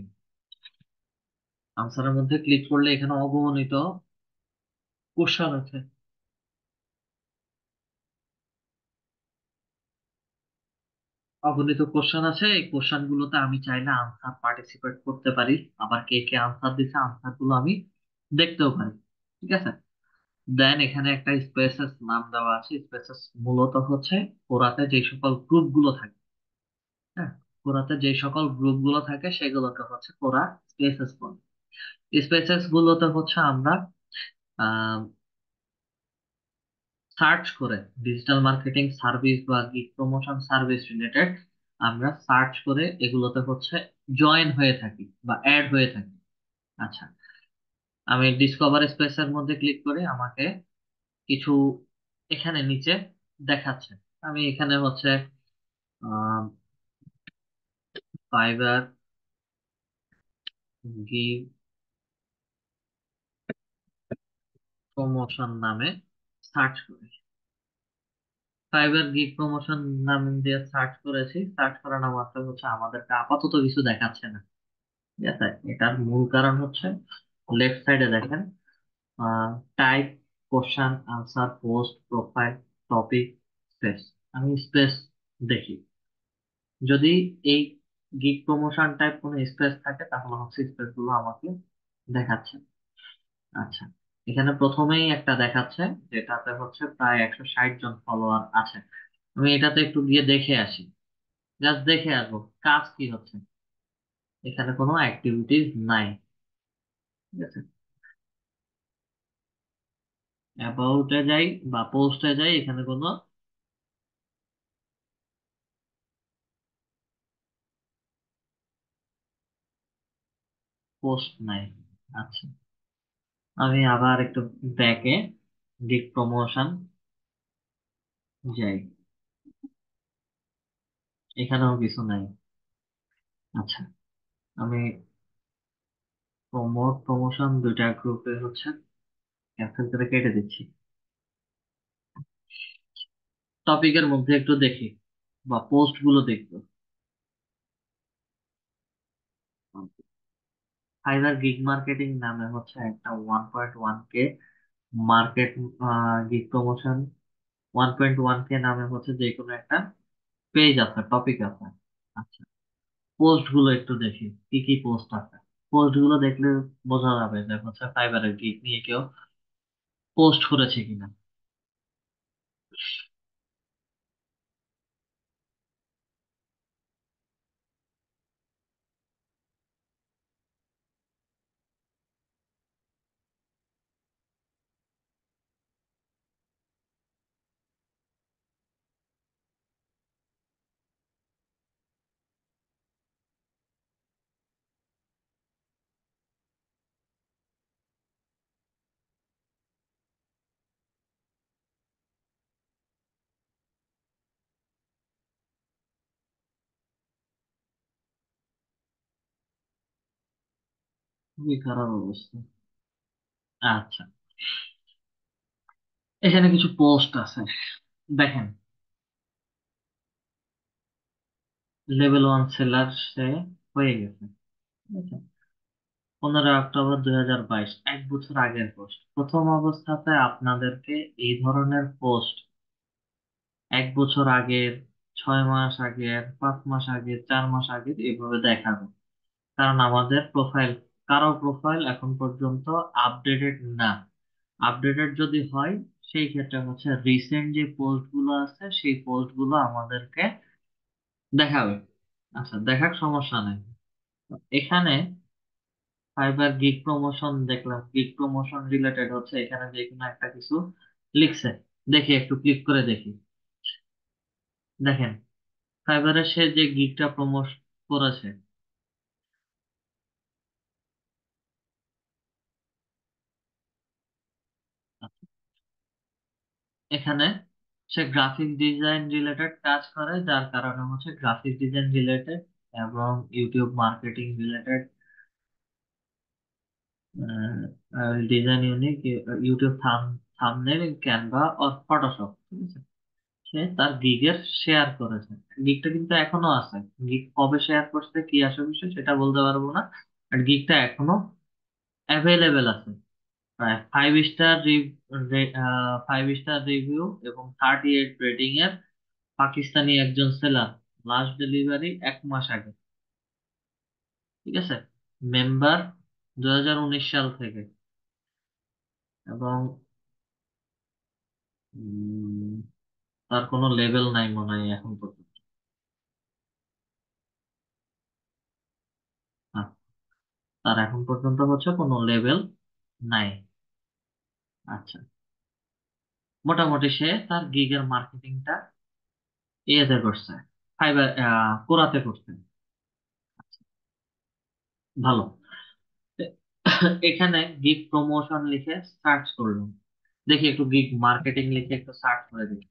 S1: আনসারের মধ্যে ক্লিক করলে এখানে অগণিত কোশ্চেন আছে। অগণিত কোশ্চেন আছে, এই কোশ্চেন গুলোতে আমি চাইলে আনসার পার্টিসিপেট করতে পারি। আবার কে কে আনসার দিছে আনসারগুলো আমি দেখতেও পারি। ঠিক আছে? দেন এখানে একটা স্পেসেস নাম দেওয়া আছে। স্পেসেস মূলত হচ্ছে ওরাতে যে সকল গ্রুপগুলো থাকে। হ্যাঁ? কোরাতে যে সকল গ্রুপগুলো থাকে, সেগুলোকে হচ্ছে কোরা স্পেসেস বলে। স্পেসেস গুলোতে হচ্ছে আমরা সার্চ করে ডিজিটাল মার্কেটিং সার্ভিস বা গিগ প্রমোশন সার্ভিস রিলেটেড আমরা সার্চ করে এগুলোতে হচ্ছে জয়েন হয়ে থাকি বা অ্যাড হয়ে থাকি। আচ্ছা আমি ডিসকভার স্পেসের মধ্যে ক্লিক করে আমাকে কিছু এখানে নিচে দেখাচ্ছে। আমি এখানে হচ্ছে ফাইবার গিগ প্রমোশন নামে সার্চ করি ফাইবার গিগ প্রমোশন নাম দিয়ে সার্চ করেছি। সার্চ করার নাম মাত্র হচ্ছে আমাদেরকে আপাতত কিছু দেখাচ্ছে না। ঠিক আছে? এটার মূল কারণ হচ্ছে লেফট সাইডে দেখেন type question answer post profile topic space আমি স্পেস দেখি। যদি এই গিগ প্রমোশন টাইপ কোনো স্পেস থাকে, তাহলে হচ্ছে স্পেসগুলো আমাকে দেখাচ্ছে। আচ্ছা। এখানে প্রথমেই একটা দেখাচ্ছে, যেটাতে হচ্ছে প্রায় একশো ষাট জন ফলোয়ার আছে। আমি এটাতে একটু গিয়ে দেখে আসি। জাস্ট দেখে আসব, কাজ কি হচ্ছে? এখানে কোনো অ্যাক্টিভিটিস নাই। ঠিক আছে? অ্যাবাউটে যাই বা পোস্টে যাই, এখানে কোনো পোস্ট নাই। আচ্ছা। আমি আবার একটু ব্যাকে গিগ প্রমোশন যাই। এখানেও কিছু নাই। আচ্ছা আমি প্রমোট প্রমোশন দুইটা গ্রুপে হচ্ছে ক্যান্সেল করে কেটে দিচ্ছি। টপিকের মধ্যে একটু দেখি বা পোস্টগুলো দেখব। ফাইবার গিগ মার্কেটিং নামে হচ্ছে একটা one point one K market gig promotion one point one K নামে হচ্ছে যে কোনো একটা পেজ আছে টপিক আছে। আচ্ছা পোস্টগুলো একটু দেখি, কি কি পোস্ট আছে? পোস্টগুলো দেখলে বোঝা যাবে যে হচ্ছে ফাইবারের গিগ নিয়ে কেউ পোস্ট করেছে কিনা। খুবই খারাপ অবস্থা। আচ্ছা। এখানে কিছু পোস্ট আছে। দেখেন। লেভেল ওয়ান সেলার সে হয়ে গেছে। ঠিক আছে পনেরো অক্টোবর দুই হাজার বাইশ, এক বছর আগের পোস্ট প্রথম অবস্থাতে আপনাদেরকে এই ধরনের পোস্ট এক বছর আগের, ছয় মাস আগের, পাঁচ মাস আগের, চার মাস আগের এভাবে দেখাবে। কারণ আমাদের প্রোফাইল কারও প্রোফাইল এখন পর্যন্ত আপডেটেড না। আপডেটেড যদি হয়, সেই ক্ষেত্রে হচ্ছে রিসেন্ট যে পোস্টগুলো আছে, সেই পোস্টগুলো আমাদেরকে দেখাবে। আচ্ছা দেখার সমস্যা নেই। এখানে ফাইবার গিগ প্রমোশন দেখলাম। গিগ প্রমোশন রিলেটেড হচ্ছে এখানে যে কোনো একটা কিছু লিখছে। দেখি, একটু ক্লিক করে দেখি। দেখেন ফাইবারের সে যে গিগটা প্রমোট করেছে এখানে সে গ্রাফিক ডিজাইন রিলেটেড কাজ করে, যার কারণে হচ্ছে গ্রাফিক ডিজাইন রিলেটেড এবং YouTube marketing related design unique YouTube thumb thumbnail Canva আর ফটোশপ ঠিক আছে? সে তার গিগের শেয়ার করেছে। গিগটা কিন্তু এখনও আছে। গিগ কবে শেয়ার করছে, কি আসে বিষয় সেটা বলতে পারব না আর গিগটা এখনও অ্যাভেলেবেল আছে। Five star five star review এবং থার্টি এইট রেটিং এর পাকিস্তানি একজন সেলার লাস্ট ডেলিভারি এক মাস আগে। ঠিক আছে? মেম্বার দু হাজার উনিশ সাল থেকে। এবং তার কোনো লেভেল নাই মনে হয় এখন পর্যন্ত। তার এখন পর্যন্ত হচ্ছে কোনো লেভেল নাই। আচ্ছা। মোটামুটি সে তার গিগের মার্কেটিংটা ইয়েতে করছে ফাইবার কোরাতে করছে। ভালো। এখানে গিগ প্রমোশন লিখে সার্চ করলাম। দেখি একটু গিগ মার্কেটিং লিখে একটু সার্চ করে দেখি।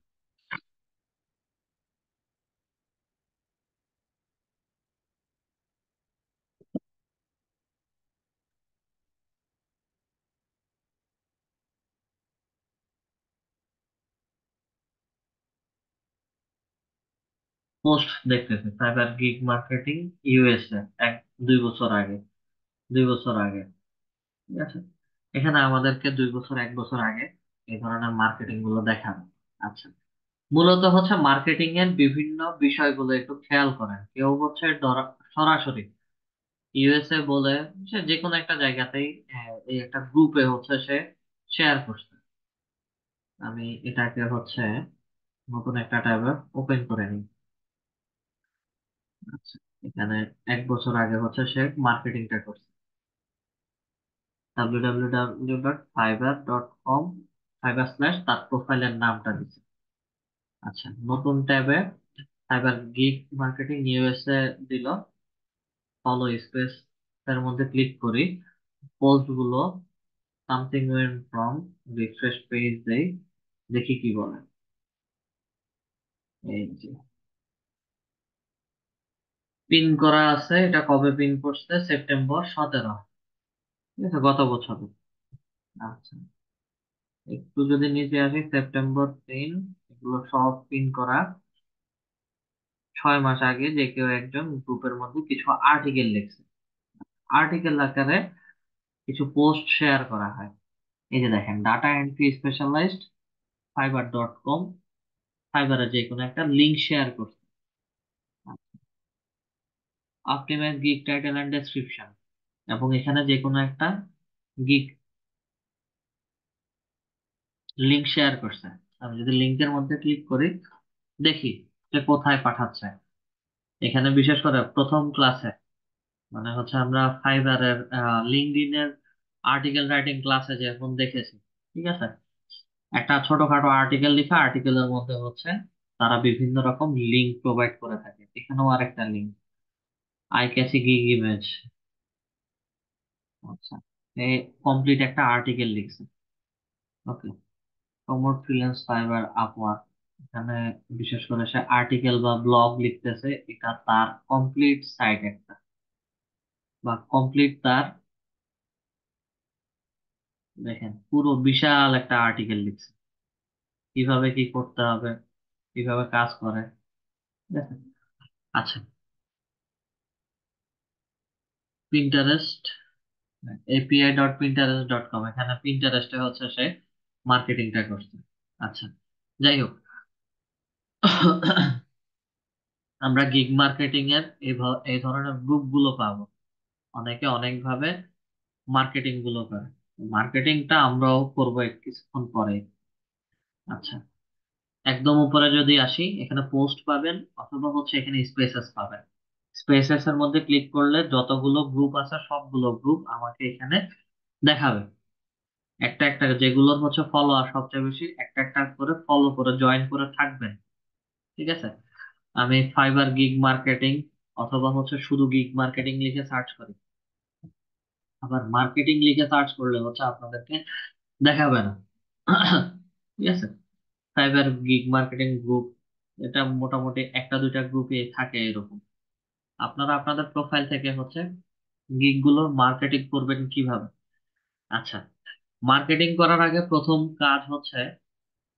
S1: পোস্ট দেখতেছে সাইবার গিগ মার্কেটিং ইউএসএ এক, দুই বছর আগে, দুই বছর আগে, ঠিক আছে? এখানে আমাদেরকে দুই বছর, এক বছর আগে এই ধরনের মার্কেটিংগুলো দেখাবে আচ্ছা। মূলত হচ্ছে মার্কেটিং এর বিভিন্ন বিষয়গুলো একটু খেয়াল করেন। কেউ হচ্ছে সরাসরি ইউএসএ বলে সে যে কোনো একটা জায়গাতেই এই একটা গ্রুপে হচ্ছে সে শেয়ার করছে। আমি এটাকে হচ্ছে নতুন একটা ট্যাবে ওপেন করে নিই। আচ্ছা এখানে এক বছর আগে হচ্ছে সে মার্কেটিংটা করছে। www.fiverr.com Fiverr dot com Fiverr slash তার প্রোফাইলের নামটা দিচ্ছে আচ্ছা নতুন ট্যাবে ফাইবার গিগ মার্কেটিং ইউএসএ দিল। ফলো স্পেস এর মধ্যে ক্লিক করি। পোস্টগুলো something went from refresh page দেই, দেখি কি বলে। এই যে। পিন করা আছে, এটা কবে পিন করছে? সেপ্টেম্বর সতেরো। ঠিক আছে, গত বছর। আচ্ছা। একটু যদি নিচে আসি সেপ্টেম্বর তিন এগুলো সব পিন করা। ছয় মাস আগে যে কেউ একজন গ্রুপের মধ্যে কিছু আর্টিকেল লিখছে। আর্টিকেল আকারে কিছু পোস্ট শেয়ার করা হয়। এই যে দেখেন data entry specialised Fiverr dot com ফাইবারে যে কোনো একটা লিঙ্ক শেয়ার করছে। Optimise gig title and description এবং এখানে যে কোনো একটা গিগ লিঙ্ক শেয়ার করছে। আমি যদি লিঙ্কের মধ্যে ক্লিক করি, দেখি যে কোথায় পাঠাচ্ছে। এখানে বিশেষ করে প্রথম ক্লাসে মানে হচ্ছে আমরা ফাইবারের লিঙ্কডিন এর আর্টিকেল রাইটিং ক্লাসে যেমন দেখেছি, ঠিক আছে? একটা ছোটখাটো আর্টিকেল লিখা আর্টিকেলের মধ্যে হচ্ছে তারা বিভিন্ন রকম লিঙ্ক প্রোভাইড করে থাকে। এখানেও আরেকটা link eye catchy gig image আচ্ছা এই কমপ্লিট একটা আর্টিকেল লিখছে। Okay promote freelance Fiverr Upwork এখানে বিশেষ করে সে আর্টিকেল বা ব্লগ লিখতেছে, এটা তার কমপ্লিট সাইট একটা। বা কমপ্লিট তার দেখেন, পুরো বিশাল একটা আর্টিকেল লিখছে। কীভাবে কি করতে হবে, কীভাবে কাজ করে আছে আচ্ছা Pinterest API dot Pinterest dot com এখানে পিন্টারেস্টে হচ্ছে সে মার্কেটিংটা করছে। আচ্ছা যাই হোক। আমরা গিগ মার্কেটিং এর এই ধরনের গ্রুপগুলো পাবো। অনেকে অনেক ভাবে মার্কেটিংগুলো করে। মার্কেটিংটা আমরাও করব কিছুক্ষণ পরে আচ্ছা একদম উপরে যদি আসি, এখানে পোস্ট পাবেন অথবা হচ্ছে এখানে স্পেসেস পাবেন। স্পেসেস এর মধ্যে ক্লিক করলে যতগুলো গ্রুপ আছে, সবগুলো গ্রুপ আমাকে এখানে দেখাবে। একটা একটা যেগুলোর হচ্ছে ফলোয়ার সবচেয়ে বেশি, একটা একটা করে ফলো করে জয়েন করে থাকবেন। ঠিক আছে? আমি ফাইবার গিগ মার্কেটিং অথবা হচ্ছে শুধু গিগ মার্কেটিং লিখে সার্চ করি। আবার মার্কেটিং লিখে সার্চ করলে হচ্ছে আপনাদেরকে দেখাবে না। ঠিক আছে? ফাইবার গিগ মার্কেটিং গ্রুপ এটা মোটামুটি একটা দুইটা গ্রুপে থাকে এরকম। আপনারা আপনাদের প্রোফাইল থেকে হচ্ছে গিগগুলোর মার্কেটিং করবেন কীভাবে? আচ্ছা মার্কেটিং করার আগে প্রথম কাজ হচ্ছে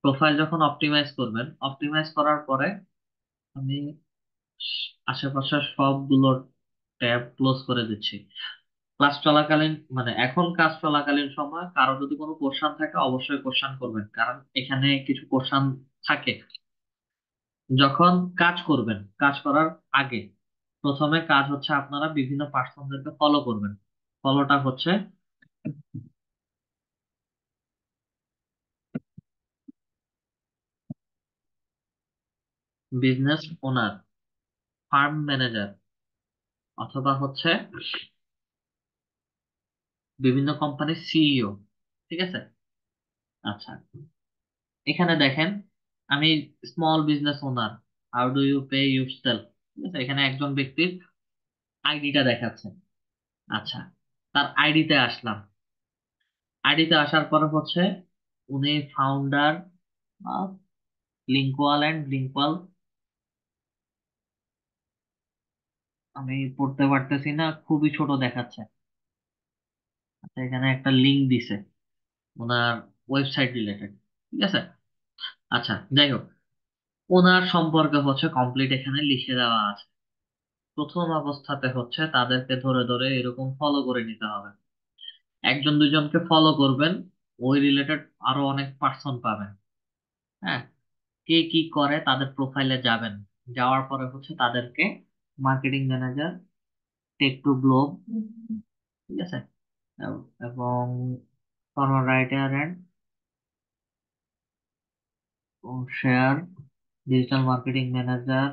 S1: প্রোফাইল যখন অপটিমাইজ করবেন অপটিমাইজ করার পরে আমি আশেপাশে সবগুলো ট্যাব ক্লোজ করে দিচ্ছি। ক্লাস চলাকালীন মানে এখন কাজ চলাকালীন সময় কারও যদি কোনো কোশ্চান থাকে অবশ্যই কোশ্চান করবেন, কারণ এখানে কিছু কোশ্চান থাকে। যখন কাজ করবেন, কাজ করার আগে প্রথমে কাজ হচ্ছে আপনারা বিভিন্ন পার্সনদেরকে ফলো করবেন। ফলোটা হচ্ছে বিজনেস ওনার ফার্ম ম্যানেজার অথবা হচ্ছে বিভিন্ন কোম্পানির সিইও ঠিক আছে? আচ্ছা এখানে দেখেন, আমি small business owner how do you pay yourself ঠিক আছে? এখানে একজন ব্যক্তির আইডিটা দেখাচ্ছে। আচ্ছা তার আইডিতে আসলাম। আইডিতে আসার পরে হচ্ছে উনি ফাউন্ডার লিঙ্কওয়াল অ্যান্ড লিঙ্কওয়াল আমি পড়তে পারতেছি না, খুবই ছোট দেখাচ্ছে। আচ্ছা এখানে একটা লিঙ্ক দিছে, ওনার ওয়েবসাইট রিলেটেড ঠিক আছে? আচ্ছা যাই হোক। ওনার সম্পর্কে হচ্ছে কমপ্লিট এখানে লিখে দেওয়া আছে। প্রথম অবস্থাতে হচ্ছে তাদেরকে ধরে ধরে এরকম ফলো করে নিতে হবে। একজন দুজনকে ফলো করবেন, ওই রিলেটেড আরও অনেক পার্সন পাবেন। হ্যাঁ কে কি করে তাদের প্রোফাইলে যাবেন। যাওয়ার পরে হচ্ছে তাদেরকে marketing manager take to globe ঠিক আছে? এবং forward writer and share digital marketing manager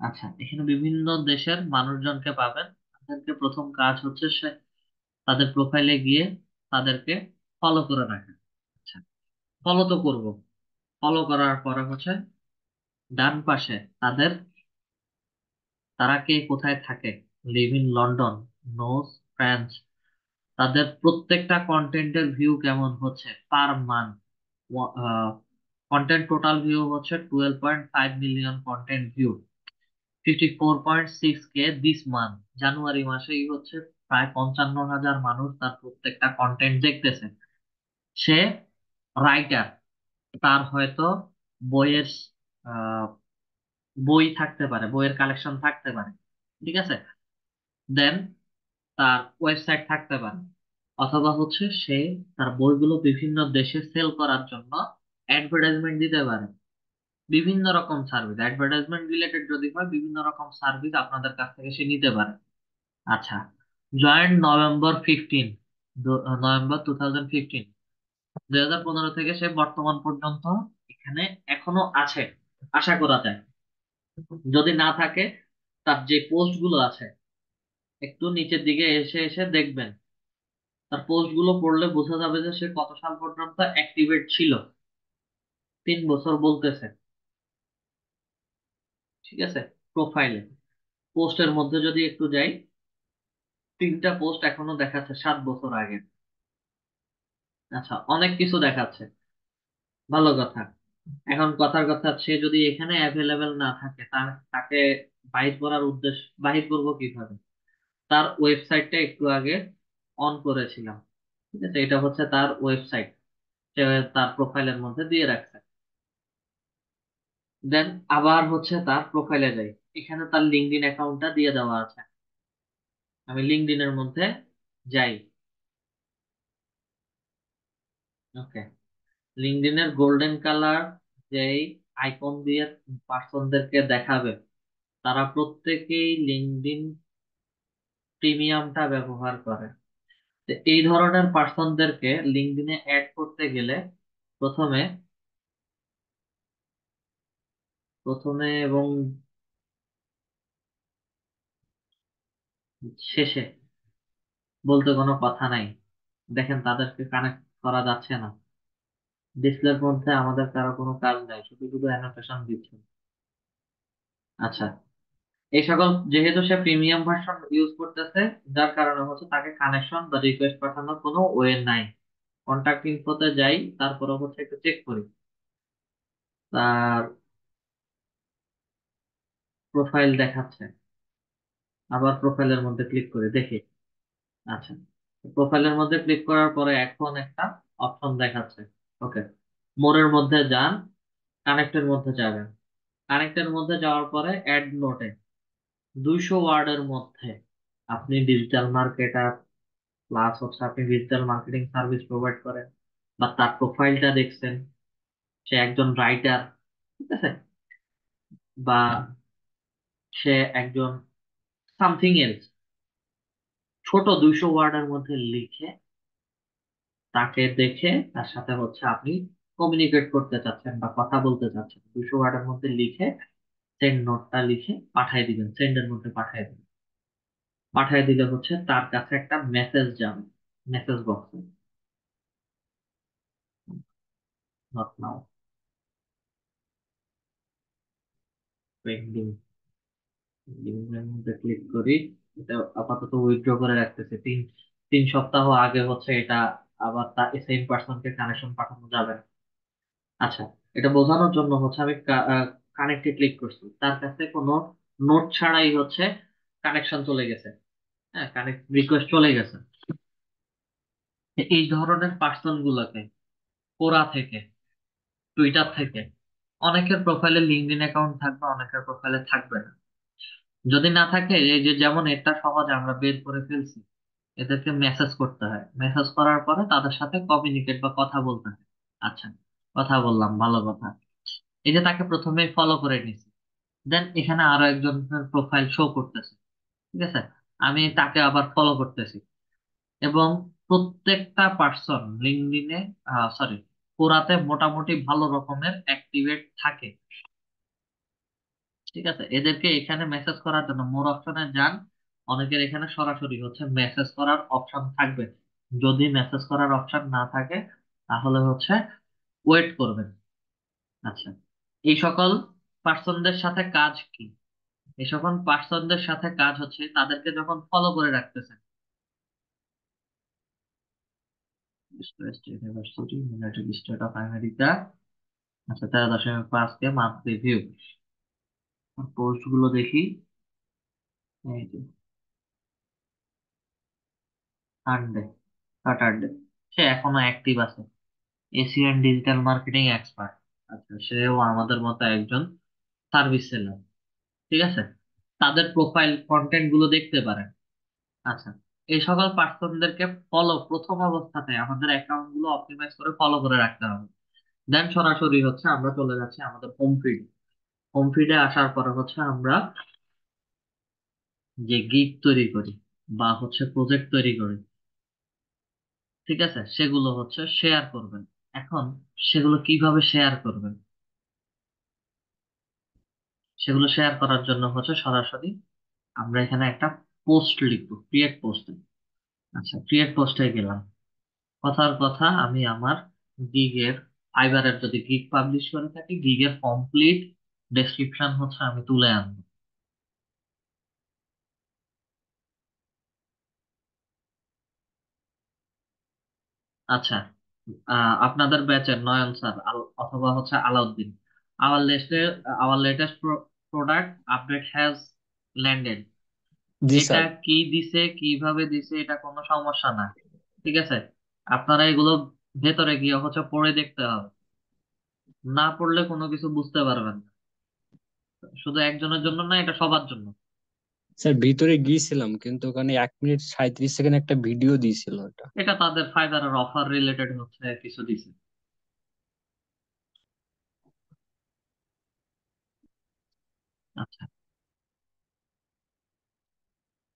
S1: আচ্ছা এখানে বিভিন্ন দেশের মানুষজনকে পাবেন। তাদেরকে প্রথম কাজ হচ্ছে সে তাদের প্রোফাইলে গিয়ে তাদেরকে ফলো করে রাখা। আচ্ছা ফলো তো করব। ফলো করার পরে হচ্ছে ডান পাশে তাদের তারা কে কোথায় থাকে? Live in London, knows France তাদের প্রত্যেকটা কন্টেন্টের ভিউ কেমন হচ্ছে? Per month content total view হচ্ছে twelve point five million content view fifty four point six K this month জানুয়ারি মাসেই হচ্ছে প্রায় পঞ্চান্ন হাজার মানুষ তার প্রত্যেকটা কন্টেন্ট দেখতেছে। সে রাইটার তার হয়তো বইয়ের বই থাকতে পারে, বইয়ের কালেকশন থাকতে পারে, ঠিক আছে? দেন তার ওয়েবসাইট থাকতে পারে, অথবা হচ্ছে সে তার বইগুলো বিভিন্ন দেশে সেল করার জন্য অ্যাডভার্টাইজমেন্ট দিতে পারে। বিভিন্ন রকম সার্ভিস অ্যাডভার্টাইজমেন্ট রিলেটেড যদি হয়, বিভিন্ন রকম সার্ভিস আপনাদের কাছ থেকে সে নিতে পারে। আচ্ছা joined November fifteen November two thousand fifteen দুই হাজার পনেরো থেকে সে বর্তমান পর্যন্ত এখানে এখনও আছে, আশা করা যায়। যদি না থাকে, তার যে পোস্টগুলো আছে, একটু নিচের দিকে এসে এসে দেখবেন। তার পোস্টগুলো পড়লে বোঝা যাবে যে সে কত সাল পর্যন্ত অ্যাক্টিভেট ছিল। তিন বছর বলতেছে। ঠিক আছে? প্রোফাইলে পোস্টের মধ্যে যদি একটু যাই, তিনটা পোস্ট এখনও দেখাচ্ছে সাত বছর আগে। আচ্ছা অনেক কিছু দেখাচ্ছে। ভালো কথা। এখন কথার কথা, সে যদি এখানে অ্যাভেলেবেল না থাকে, তার, তাকে বাহির করার উদ্দেশ্য বাহির করব কীভাবে? তার ওয়েবসাইটটা একটু আগে অন করেছিলাম। ঠিক আছে? এটা হচ্ছে তার ওয়েবসাইট সে তার প্রোফাইলের মধ্যে দিয়ে রাখছে। দেন আবার হচ্ছে তার প্রোফাইলে যাই। এখানে তার লিঙ্কডিন অ্যাকাউন্টটা দিয়ে দেওয়া আছে। আমি লিঙ্কডিনের মধ্যে যাই। ওকে লিঙ্কডিনের গোল্ডেন কালার যেই আইকন দিয়ে পার্সনদেরকে দেখাবে, তারা প্রত্যেকেই লিঙ্কডিন প্রিমিয়ামটা ব্যবহার করে। এই ধরনের পার্সনদেরকে লিঙ্কডিনে অ্যাড করতে গেলে প্রথমে প্রথমে এবং শেষে বলতে কোনো কথা নাই। দেখেন, তাদেরকে কানেক্ট করা যাচ্ছে না। ডিসপ্লের মধ্যে আমাদের কারও কোনো কাজ নাই, শুধু শুধু অ্যানোটেশন দিচ্ছে। আচ্ছা এই সকল, যেহেতু সে প্রিমিয়াম ভার্সন ইউজ করতেছে, যার কারণে হচ্ছে তাকে কানেকশন বা রিকোয়েস্ট পাঠানোর কোনো ওয়ে নাই। কন্টাক্ট ইনফোতে যাই, তারপরে হচ্ছে একটু চেক করি। তার প্রোফাইল দেখাচ্ছে। আবার প্রোফাইলের মধ্যে ক্লিক করে দেখি। আচ্ছা প্রোফাইলের মধ্যে ক্লিক করার পরে এখন একটা অপশন দেখাচ্ছে। ওকে মোরের মধ্যে যান কানেক্টের মধ্যে যাবেন। কানেক্টের মধ্যে যাওয়ার পরে অ্যাড নোটে দুইশো ওয়ার্ডের মধ্যে আপনি ডিজিটাল মার্কেটার প্লাস হচ্ছে আপনি ডিজিটাল মার্কেটিং সার্ভিস প্রোভাইড করেন বা তার প্রোফাইলটা দেখছেন। সে একজন রাইটার ঠিক আছে? বা সে একজন সামথিং এলস ছোট দুইশো ওয়ার্ডের মধ্যে লিখে তাকে দেখে তার সাথে হচ্ছে আপনি কমিউনিকেট করতে চাচ্ছেন বা কথা বলতে চাচ্ছেন, দুইশো ওয়ার্ডের মধ্যে লিখে সেন্ড নোটটা লিখে পাঠিয়ে দিবেন সেন্ডের মধ্যে পাঠিয়ে দিবেন। পাঠিয়ে দিলে হচ্ছে তার কাছে একটা মেসেজ যাবে মেসেজ বক্সে নট নাও পেন্ডিং ক্লিক করি, এটা আপাতত উইথড্র করে রাখতেছে। তিন তিন সপ্তাহ আগে হচ্ছে এটা আবার তা সেম পার্সনকে কানেকশন পাঠানো যাবে না। আচ্ছা এটা বোঝানোর জন্য হচ্ছে আমি কানেক্টে ক্লিক করছি। তার কাছে কোনো নোট ছাড়াই হচ্ছে কানেকশন চলে গেছে। হ্যাঁ কানেক্ট রিকোয়েস্ট চলে গেছে। এই ধরনের পার্সন গুলোকে কোরা থেকে টুইটার থেকে, অনেকের প্রোফাইলে লিঙ্কডিন অ্যাকাউন্ট থাকবে, অনেকের প্রোফাইলে থাকবে না। যদি না থাকে, এই যে যেমন এটা সহজে আমরা বের করে ফেলছি, এদেরকে মেসেজ করতে হয়। মেসেজ করার পরে তাদের সাথে কমিউনিকেট বা কথা বলতে হয়। আচ্ছা কথা বললাম, ভালো কথা। এই যে তাকে প্রথমে ফলো করে নিছি দেন এখানে আরও একজনের প্রোফাইল শো করতেছে। ঠিক আছে? আমি তাকে আবার ফলো করতেছি। এবং প্রত্যেকটা পার্সন লিঙ্কডিনে সরি কোরাতে মোটামুটি ভালো রকমের অ্যাক্টিভেট থাকে। ঠিক আছে? এদেরকে এখানে মেসেজ করার জন্য মোর অপশনে যান। অনেকের এখানে সরাসরি হচ্ছে মেসেজ করার অপশন থাকবে। যদি মেসেজ করার অপশন না থাকে, তাহলে হচ্ছে ওয়েট করবেন। আচ্ছা এই সকল পার্সনদের সাথে কাজ কি? এই সকল পার্সনদের সাথে কাজ হচ্ছে তাদেরকে যখন ফলো করে রাখতেছেন। ইউনিভার্সিটি স্টেট অফ আচ্ছা তেরো দশমিক পাঁচ কে মান্থলি ভিউ পোস্টগুলো দেখি। এই যে। সানডে স্যাটারডে সে এখনও অ্যাক্টিভ আছে। এশিয়ান ডিজিটাল মার্কেটিং এক্সপার্ট আচ্ছা সেও আমাদের মতো একজন সার্ভিস সেলার ঠিক আছে? তাদের প্রোফাইল কন্টেন্টগুলো দেখতে পারেন। আচ্ছা এই সকল পার্সনদেরকে ফলো প্রথম অবস্থাতে আমাদের অ্যাকাউন্টগুলো অপটিমাইজ করে ফলো করে রাখতে হবে। দেন সরাসরি হচ্ছে আমরা চলে যাচ্ছি আমাদের হোম ফিড হোম ফিডে আসার পরে হচ্ছে আমরা যে গিগ তৈরি করি বা হচ্ছে প্রজেক্ট তৈরি করি, ঠিক আছে? সেগুলো হচ্ছে শেয়ার করবেন। এখন সেগুলো কীভাবে শেয়ার করবেন? সেগুলো শেয়ার করার জন্য হচ্ছে সরাসরি আমরা এখানে একটা পোস্ট লিখব ক্রিয়েট পোস্ট আচ্ছা ক্রিয়েট পোস্টে গেলাম। কথার কথা, আমি আমার গিগের ফাইবারের যদি গিগ পাবলিশ করে থাকি গিগের কমপ্লিট ডেসক্রিপশন হচ্ছে আমি তুলে আনব। আচ্ছা আপনাদের ব্যাচের নয়ন স্যার অথবা হচ্ছে Alauddin. Our latest our latest product update has landed
S4: জি
S1: এটা কি দিছে কীভাবে দিছে এটা কোনো সমস্যা না। ঠিক আছে? আপনারা এগুলো ভেতরে গিয়ে হচ্ছে পড়ে দেখতে হবে। না পড়লে কোনো কিছু বুঝতে পারবেন না। শুধু একজনের জন্য না এটা সবার জন্য।
S4: স্যার ভিতরে গিয়েছিলাম কিন্তু ওখানে এক মিনিট সাঁইত্রিশ সেকেন্ড একটা ভিডিও দিয়েছিল এটা
S1: এটা তাদের ফাইবার আর অফার রিলেটেড হচ্ছে কিছু দিছে। আচ্ছা।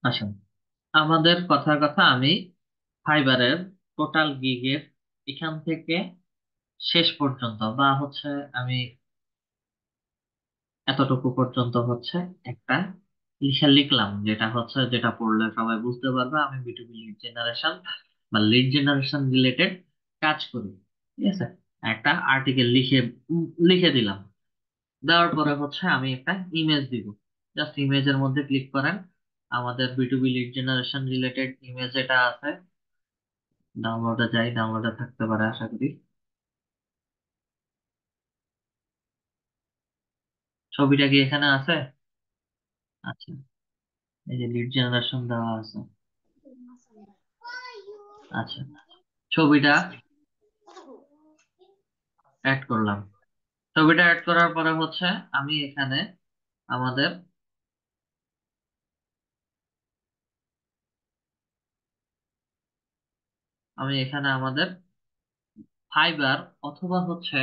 S1: আসেন। আমাদের কথার কথা আমি ফাইবারের টোটাল গিগের এখান থেকে শেষ পর্যন্ত বা হচ্ছে আমি এতটুকু পর্যন্ত হচ্ছে একটা লিখে লিখলাম, যেটা হচ্ছে যেটা পড়লে সবাই বুঝতে পারবে, আমি বিটুবি লিড জেনারেশন বা লিড জেনারেশন রিলেটেড কাজ করি, ঠিক আছে? একটা আর্টিকেল লিখে লিখে দিলাম, দেওয়ার পরে হচ্ছে আমি একটা ইমেজ দিব জাস্ট ইমেজের মধ্যে ক্লিক করেন, আমাদের বিটুবি লিড জেনারেশন রিলেটেড ইমেজ এটা আছে ডাউনলোডে যাই ডাউনলোডে থাকতে পারে, আশা করি। ছবিটা কি এখানে আছে? আচ্ছা এই যে লিড জেনারেশন দেওয়া আছে। আচ্ছা ছবিটা অ্যাড করলাম। ছবিটা অ্যাড করার পরে হচ্ছে আমি এখানে আমাদের আমি এখানে আমাদের ফাইবার অথবা হচ্ছে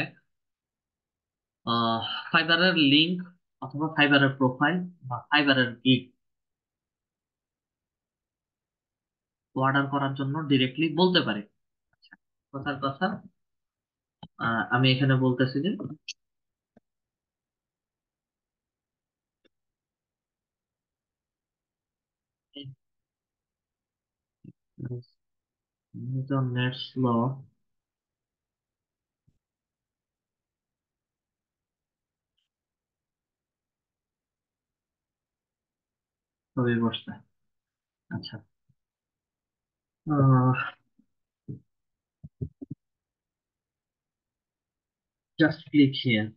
S1: ফাইবারের লিঙ্ক অথবা ফাইবারের প্রোফাইল বা ফাইবারের গিগ অর্ডার করার জন্য ডিরেক্টলি বলতে পারি। আচ্ছা, কথার কথা আমি এখানে বলতেছি যে নেট স্লো ছবি বসতে। আচ্ছা। Just click here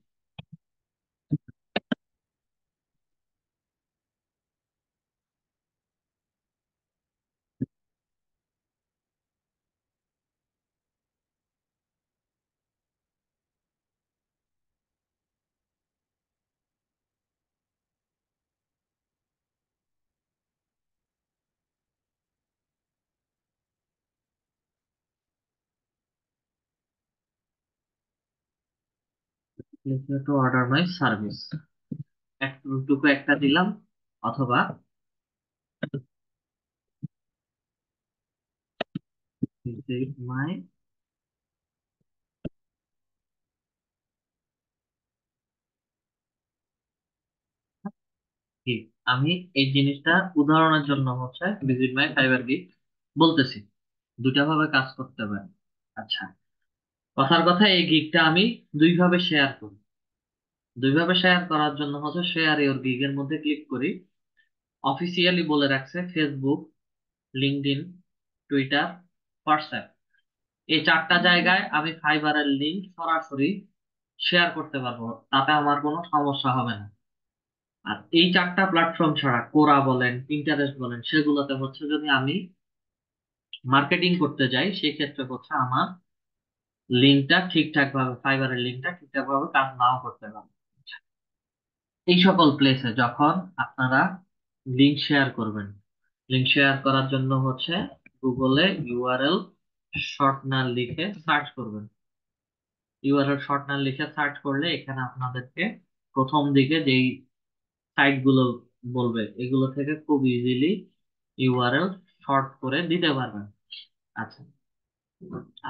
S1: to order my service একটুকু একটা দিলাম, অথবা মাই আমি এই জিনিসটা উদাহরণের জন্য হচ্ছে ভিজিট মাই ফাইবার গিগ বলতেছি। দুটা ভাবে কাজ করতে পারে আচ্ছা কথার কথা এই গিগটা আমি দুইভাবে শেয়ার করি। দুইভাবে শেয়ার করার জন্য হচ্ছে শেয়ার ইওর গিগের মধ্যে ক্লিক করি। অফিসিয়ালি বলে রাখছে ফেসবুক লিঙ্কডইন টুইটার হোয়াটসঅ্যাপ এই চারটা জায়গায় আমি ফাইবারের লিঙ্ক সরাসরি শেয়ার করতে পারব। তাতে আমার কোনো সমস্যা হবে না। আর এই চারটা প্ল্যাটফর্ম ছাড়া কোরা বলেন ইন্টারেস্ট বলেন, সেগুলোতে হচ্ছে যদি আমি মার্কেটিং করতে যাই, সেক্ষেত্রে হচ্ছে আমার লিঙ্কটা ঠিকঠাক ভাবে ফাইবারের লিঙ্কটা ঠিকঠাক ভাবে কাজ নাও করতে পারে এই সকল প্লেসে যখন আপনারা লিঙ্ক শেয়ার করবেন লিঙ্ক শেয়ার করার জন্য হচ্ছে গুগলে ইউআরএল শর্টনার লিখে সার্চ করবেন। ইউআরএল শর্টনার লিখে সার্চ করলে এখানে আপনাদেরকে প্রথম দিকে যেই সাইটগুলো বলবে, এগুলো থেকে খুব ইজিলি ইউআরএল শর্ট করে দিতে পারবেন। আচ্ছা।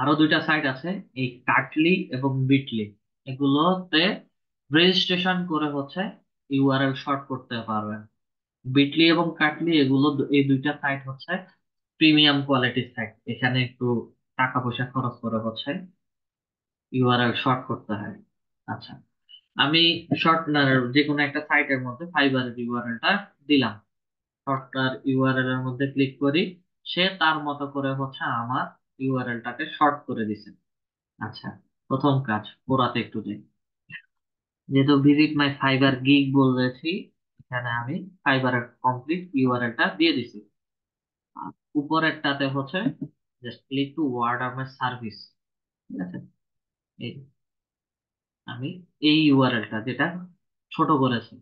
S1: আরও দুইটা সাইট আছে, এই কাটলি এবং বিটলি এগুলোতে রেজিস্ট্রেশন করে হচ্ছে ইউআরএল শর্ট করতে পারবেন। বিটলি এবং কাটলি এগুলো এই দুইটা সাইট হচ্ছে প্রিমিয়াম কোয়ালিটির সাইট এখানে একটু টাকা পয়সা খরচ করে হচ্ছে ইউআরএল শর্ট করতে হয়। আচ্ছা আমি শর্ট যে কোনো একটা সাইটের মধ্যে ফাইবারের ইউআরএলটা দিলাম। শর্টকার ইউআরএল এর মধ্যে ক্লিক করি, সে তার মতো করে হচ্ছে আমার ইউআরএলটাকে শর্ট করে দিছে। আচ্ছা প্রথম কাজ পোড়াতে একটু যাই যেহেতু ভিজিট মাই ফাইবার গিগ বলেছি, এখানে আমি ফাইবারের কমপ্লিট ইউআরএলটা দিয়ে দিছি। আর উপরেরটাতে হচ্ছে just click to word of my service ঠিক আছে? এই আমি এই ইউআরএলটা যেটা ছোট করেছি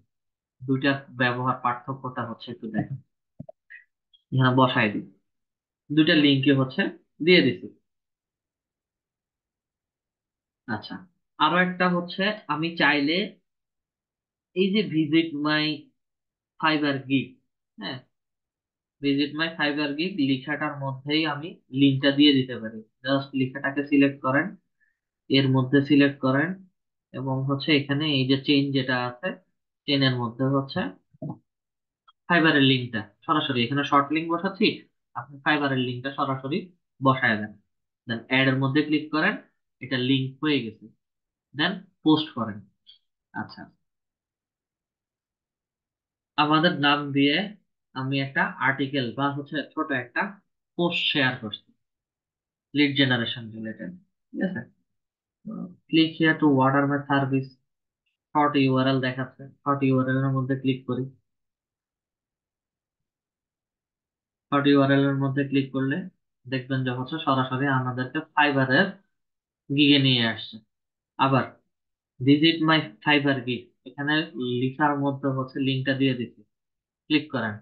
S1: দুইটা ব্যবহার পার্থক্যটা হচ্ছে একটু দেখেন এখানে বসাই দিই। দুইটা লিঙ্কে হচ্ছে দিয়ে দিছি। আচ্ছা আরও একটা হচ্ছে আমি চাইলে এই যে ভিজিট মাই ফাইবার গিগ হ্যাঁ? ভিজিট মাই ফাইবার গিগ লেখাটার মধ্যেই আমি লিঙ্কটা দিয়ে দিতে পারি। জাস্ট লেখাটাকে সিলেক্ট করেন, এর মধ্যে সিলেক্ট করেন এবং হচ্ছে এখানে এই যে চেন যেটা আছে চেনের মধ্যে হচ্ছে ফাইবারের লিঙ্কটা সরাসরি। এখানে শর্ট লিঙ্ক বসাচ্ছি, আপনি ফাইবারের লিঙ্কটা সরাসরি বসায় দেন। দেন অ্যাড এর মধ্যে ক্লিক করেন, এটা লিঙ্ক হয়ে গেছে। দেন পোস্ট করেন। আচ্ছা। আমাদের নাম দিয়ে আমি একটা আর্টিকেল বা হচ্ছে ছোট একটা পোস্ট শেয়ার করছি লিড জেনারেশন রিলেটেড ঠিক আছে? Click here to water my service short URL দেখাচ্ছে শর্ট ইউআরএল এর মধ্যে ক্লিক করি। শর্ট ইউআরএল এর মধ্যে ক্লিক করলে দেখবেন যে হচ্ছে সরাসরি আমাদেরকে ফাইবারের গিগে নিয়ে আসছে। আবার ভিজিট মাই ফাইবার গিগ এখানে লেখার মধ্যে হচ্ছে লিঙ্কটা দিয়ে দিচ্ছি। ক্লিক করেন।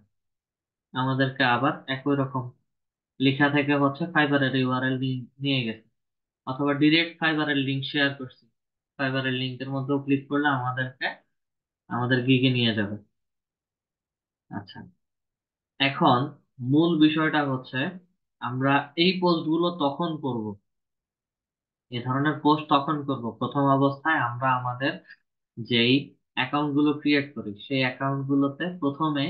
S1: আমাদেরকে আবার একই রকম লেখা থেকে হচ্ছে ফাইবারের ইউআরএল নিয়ে গেছে। অথবা ডিরেক্ট ফাইবারের লিঙ্ক শেয়ার করছি। ফাইবারের লিঙ্কের মধ্যেও ক্লিক করলে আমাদেরকে, আমাদের গিগে নিয়ে যাবে। আচ্ছা। এখন মূল বিষয়টা হচ্ছে আমরা এই পোস্টগুলো তখন করব। এ ধরনের পোস্ট তখন করব। প্রথম অবস্থায় আমরা আমাদের যেই অ্যাকাউন্টগুলো ক্রিয়েট করি, সেই অ্যাকাউন্ট গুলোতে প্রথমে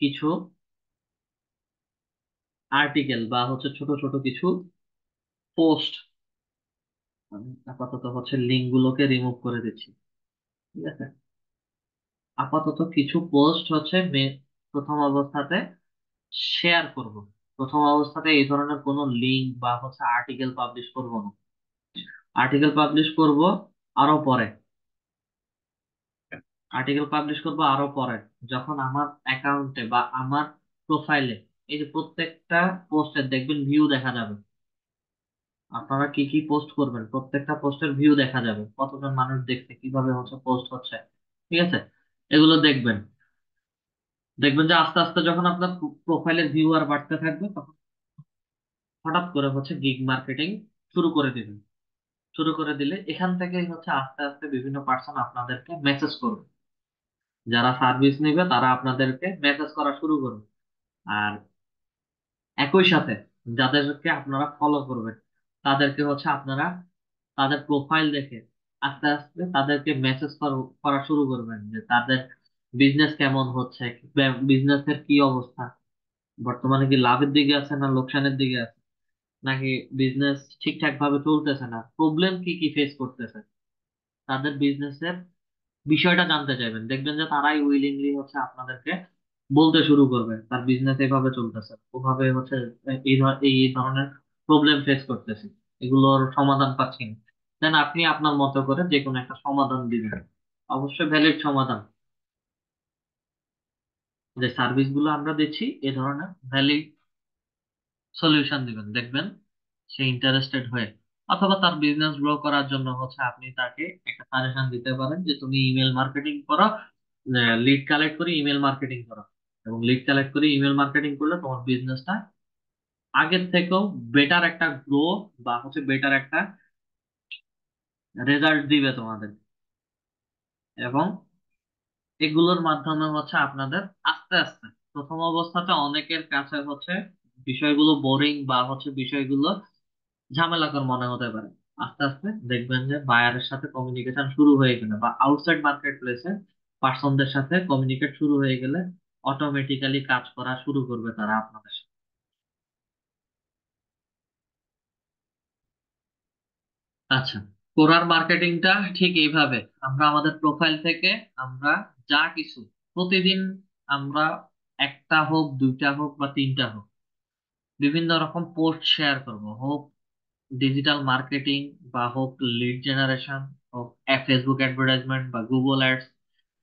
S1: কিছু আর্টিকেল বা হচ্ছে ছোট ছোট কিছু পোস্ট আপাতত হচ্ছে লিঙ্ক গুলোকে রিমুভ করে দিচ্ছি। ঠিক আছে? আপাতত কিছু পোস্ট হচ্ছে প্রথম অবস্থাতে শেয়ার করব। প্রথম অবস্থাতে এই ধরনের কোনো লিঙ্ক বা হচ্ছে আর্টিকেল পাবলিশ করব না। আর্টিকেল পাবলিশ করব আরও পরে। আর্টিকেল পাবলিশ করব আরও পরে। যখন আমার অ্যাকাউন্টে বা আমার প্রোফাইলে এই যে প্রত্যেকটা পোস্টের দেখবেন ভিউ দেখা যাবে। আপনারা কি কি পোস্ট করবেন? প্রত্যেকটা পোস্টের ভিউ দেখা যাবে। কতজন মানুষ দেখছে, কীভাবে হচ্ছে পোস্ট হচ্ছে। ঠিক আছে? এগুলো দেখবেন। দেখবেন যে আস্তে আস্তে যখন আপনার প্রোফাইলের ভিউয়ার বাড়তে থাকবে, তখন হঠাৎ করে হচ্ছে গিগ মার্কেটিং শুরু করে দিবেন। শুরু করে দিলে এখান থেকেই হচ্ছে আস্তে আস্তে বিভিন্ন পার্সন আপনাদেরকে মেসেজ করবে। যারা সার্ভিস নেবে, তারা আপনাদেরকে মেসেজ করা শুরু করবে। আর একই সাথে যাদেরকে আপনারা ফলো করবেন, তাদেরকে হচ্ছে আপনারা তাদের প্রোফাইল দেখে আস্তে আস্তে তাদেরকে মেসেজ করা শুরু করবেন যে তাদের বিজনেস কেমন হচ্ছে? বিজনেসের কি অবস্থা? বর্তমানে কি লাভের দিকে আছে না লোকসানের দিকে আছে? নাকি বিজনেস ঠিকঠাক ভাবে চলতেছে না? প্রবলেম কি কি ফেস করতেছে? তাদের বিজনেসের বিষয়টা জানতে চাইবেন। দেখবেন যে তারাই উইলিংলি হচ্ছে আপনাদেরকে বলতে শুরু করবে, তার বিজনেস এভাবে চলতেছে, ওভাবে হচ্ছে এই এই ধরনের প্রবলেম ফেস করতেছি। এগুলোর সমাধান পাচ্ছি না। দেন আপনি আপনার মতো করে যে কোনো একটা সমাধান দিবেন। অবশ্যই ভ্যালিড সমাধান। যে সার্ভিসগুলো আমরা দিচ্ছি, এ ধরনের ভ্যালিড সলিউশন দিবেন। দেখবেন সে ইন্টারেস্টেড হয়ে, অথবা তার বিজনেস গ্রো করার জন্য হচ্ছে আপনি তাকে একটা সাজেশন দিতে পারেন যে তুমি ইমেল মার্কেটিং করো লিড কালেক্ট করে ইমেল মার্কেটিং করো। এবং লিড কালেক্ট করে ইমেল মার্কেটিং করলে তোমার বিজনেসটা আগের থেকেও বেটার একটা গ্রো বা হচ্ছে বেটার একটা রেজাল্ট দিবে তোমাদের। এবং এগুলোর মাধ্যমে হচ্ছে আপনাদের আস্তে আস্তে প্রথম অবস্থাতে অনেকের কাছে হচ্ছে বিষয়গুলো বোরিং বা হচ্ছে বিষয়গুলো ঝামেলা ঝামেলাকর মনে হতে পারে। আস্তে আস্তে দেখবেন যে বায়ারের সাথে কমিউনিকেশন শুরু হয়ে গেলে বা আউটসাইড মার্কেট প্লেসে পার্সনদের সাথে কমিউনিকেট শুরু হয়ে গেলে অটোমেটিক্যালি কাজ করা শুরু করবে তারা আপনাদের সাথে। আচ্ছা কোরার মার্কেটিংটা ঠিক এইভাবে। আমরা আমাদের প্রোফাইল থেকে আমরা যা কিছু। প্রতিদিন আমরা একটা হোক, দুইটা হোক বা তিনটা হোক, বিভিন্ন রকম পোস্ট শেয়ার করব। হোক ডিজিটাল মার্কেটিং বা হোক লিড জেনারেশন হোক ফেসবুক অ্যাডভার্টাইজমেন্ট বা গুগল অ্যাডস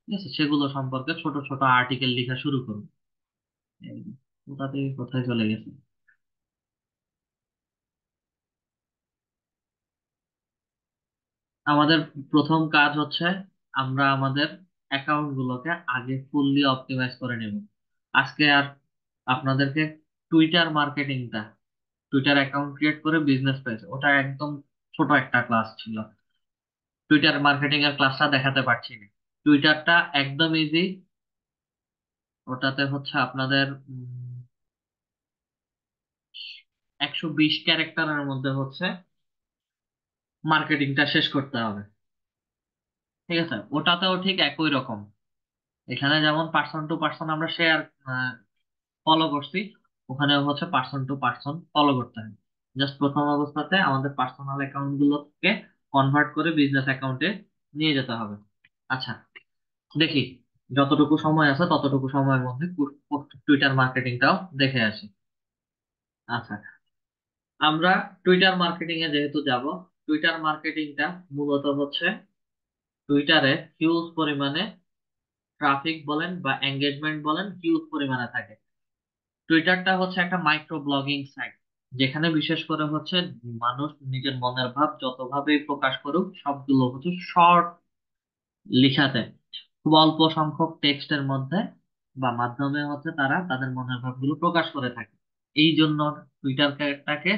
S1: ঠিক আছে? সেগুলো সম্পর্কে ছোট ছোট আর্টিকেল লেখা শুরু করব। কোথা কোথায় চলে গেছে। আমাদের প্রথম কাজ হচ্ছে আমরা আমাদের অ্যাকাউন্ট গুলোকে আগে ফুললি অপটিমাইজ করে নেব। আজকে আর আপনাদেরকে টুইটার মার্কেটিংটা টুইটার অ্যাকাউন্ট ক্রিয়েট করে বিজনেস পেজ ওটা একদম ছোট একটা ক্লাস ছিল। টুইটার মার্কেটিং এর ক্লাসটা দেখাতে পারছি না। টুইটারটা একদম ইজি ওটাতে হচ্ছে আপনাদের একশো বিশ ক্যারেক্টারের মধ্যে হচ্ছে মার্কেটিংটা শেষ করতে হবে। ঠিক আছে? ওটাতেও ঠিক একই রকম। এখানে যেমন পার্সন টু পার্সন আমরা শেয়ার ফলো করছি, ওখানে হচ্ছে পার্সন টু পার্সন ফলো করতে হবে জাস্ট প্রথম অবস্থাতে আমাদের পার্সোনাল অ্যাকাউন্ট গুলোকে কনভার্ট করে বিজনেস অ্যাকাউন্টে নিয়ে যেতে হবে। আচ্ছা দেখি, যতটুকু সময় আছে ততটুকু সময়ের মধ্যে টুইটার মার্কেটিংটাও দেখে আসি। আচ্ছা আমরা টুইটার মার্কেটিং এ যেহেতু যাব টুইটার মার্কেটিংটা মূলত হচ্ছে টুইটারে হিউজ পরিমাণে ট্রাফিক বলেন বা এঙ্গেজমেন্ট বলেন হিউজ পরিমাণে থাকে। টুইটারটা হচ্ছে একটা মাইক্রো ব্লগিং সাইট যেখানে বিশেষ করে হচ্ছে মানুষ নিজের মনের ভাব যতভাবেই প্রকাশ করুক, সবগুলো হচ্ছে শর্ট লিখাতে। খুব অল্প সংখ্যক টেক্সটের মধ্যে বা মাধ্যমে হচ্ছে তারা তাদের মনের ভাবগুলো প্রকাশ করে থাকে। এই জন্য টুইটারটাকে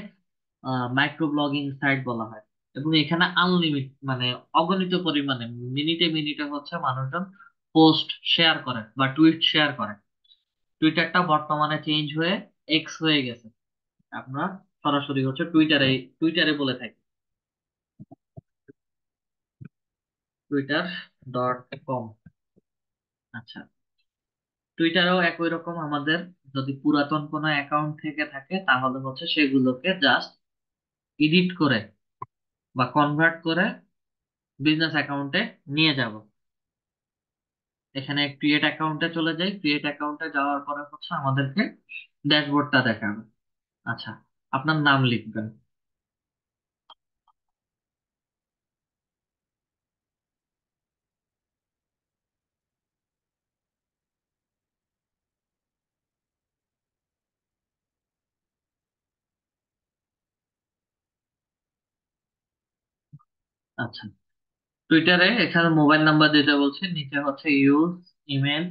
S1: মাইক্রো ব্লগিং সাইট বলা হয়। এবং এখানে আনলিমিট মানে অগণিত পরিমাণে, মিনিটে মিনিটে হচ্ছে মানুষজন পোস্ট শেয়ার করে বা টুইট শেয়ার করে। টুইটারটা বর্তমানে চেঞ্জ হয়ে এক্স হয়ে গেছে। আমরা সরাসরি হচ্ছে টুইটারে টুইটারে বলে থাকি। টুইটার ডট কম আচ্ছা। টুইটারেও একই রকম আমাদের। যদি পুরাতন কোনো অ্যাকাউন্ট থেকে থাকে, তাহলে হচ্ছে সেগুলোকে জাস্ট এডিট করে বা কনভার্ট করে বিজনেস অ্যাকাউন্টে নিয়ে যাব। এখানে ক্রিয়েট অ্যাকাউন্টে চলে যাই। ক্রিয়েট অ্যাকাউন্টে যাওয়ার পরে হচ্ছে আমাদেরকে ড্যাশবোর্ডটা দেখাবে। আচ্ছা আপনার নাম লিখবেন। আচ্ছা। টুইটারে এখানে মোবাইল নাম্বার দিতে বলছে, নিচে হচ্ছে ইউজ ইমেল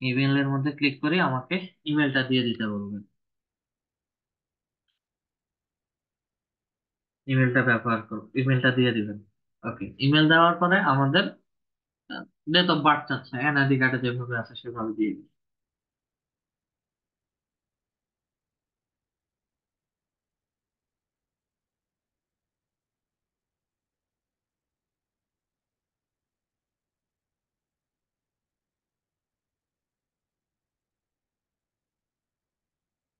S1: ইমেলের মধ্যে ক্লিক করে আমাকে ইমেলটা দিয়ে দিতে বলবেন। ইমেলটা ব্যবহার করো ইমেলটা দিয়ে দিবেন। ওকে ইমেল দেওয়ার পরে আমাদের ডেট অফ বার্থ চাচ্ছে এনআইডি কার্ডে যেভাবে আছে সেভাবে দিয়ে দিই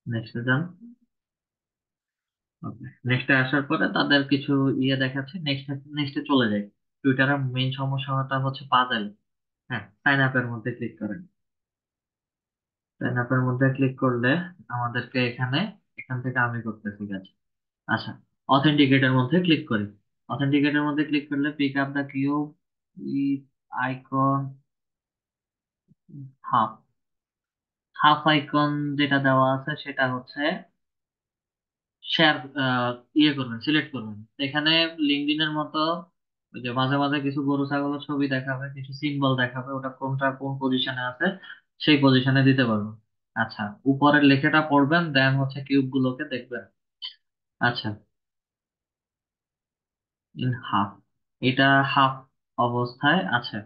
S1: নেক্সটে যান। ওকে নেক্সটে আসার পরে তাদের কিছু ইয়ে দেখাচ্ছে। নেক্সট নেক্সটে চলে যায় টুইটারের মেইন সমস্যাটা হচ্ছে পাজেল হ্যাঁ সাইন আপের মধ্যে ক্লিক করেন। সাইন আপের মধ্যে ক্লিক করলে আমাদেরকে এখানে, এখান থেকে আমি করতে ঠিক আছে আচ্ছা অথেন্টিকেটের মধ্যে ক্লিক করি। অথেন্টিকেটের মধ্যে ক্লিক করলে pick up the Q with icon half half icon যেটা দেওয়া আছে সেটা হচ্ছে শেয়ার ইয়ে করবেন সিলেক্ট করবেন। এখানে লিঙ্কডইনের মতো ওই যে মাঝে মাঝে কিছু গরু, ছাগলের ছবি দেখাবে, কিছু সিম্বল দেখাবে, ওটা কোনটা কোন পজিশনে আছে সেই পজিশনে দিতে পারবেন আচ্ছা উপরের লেখাটা পড়বেন দেন হচ্ছে কিউব গুলোকে দেখবেন। আচ্ছা। ইন হাফ এটা হাফ অবস্থায় আছে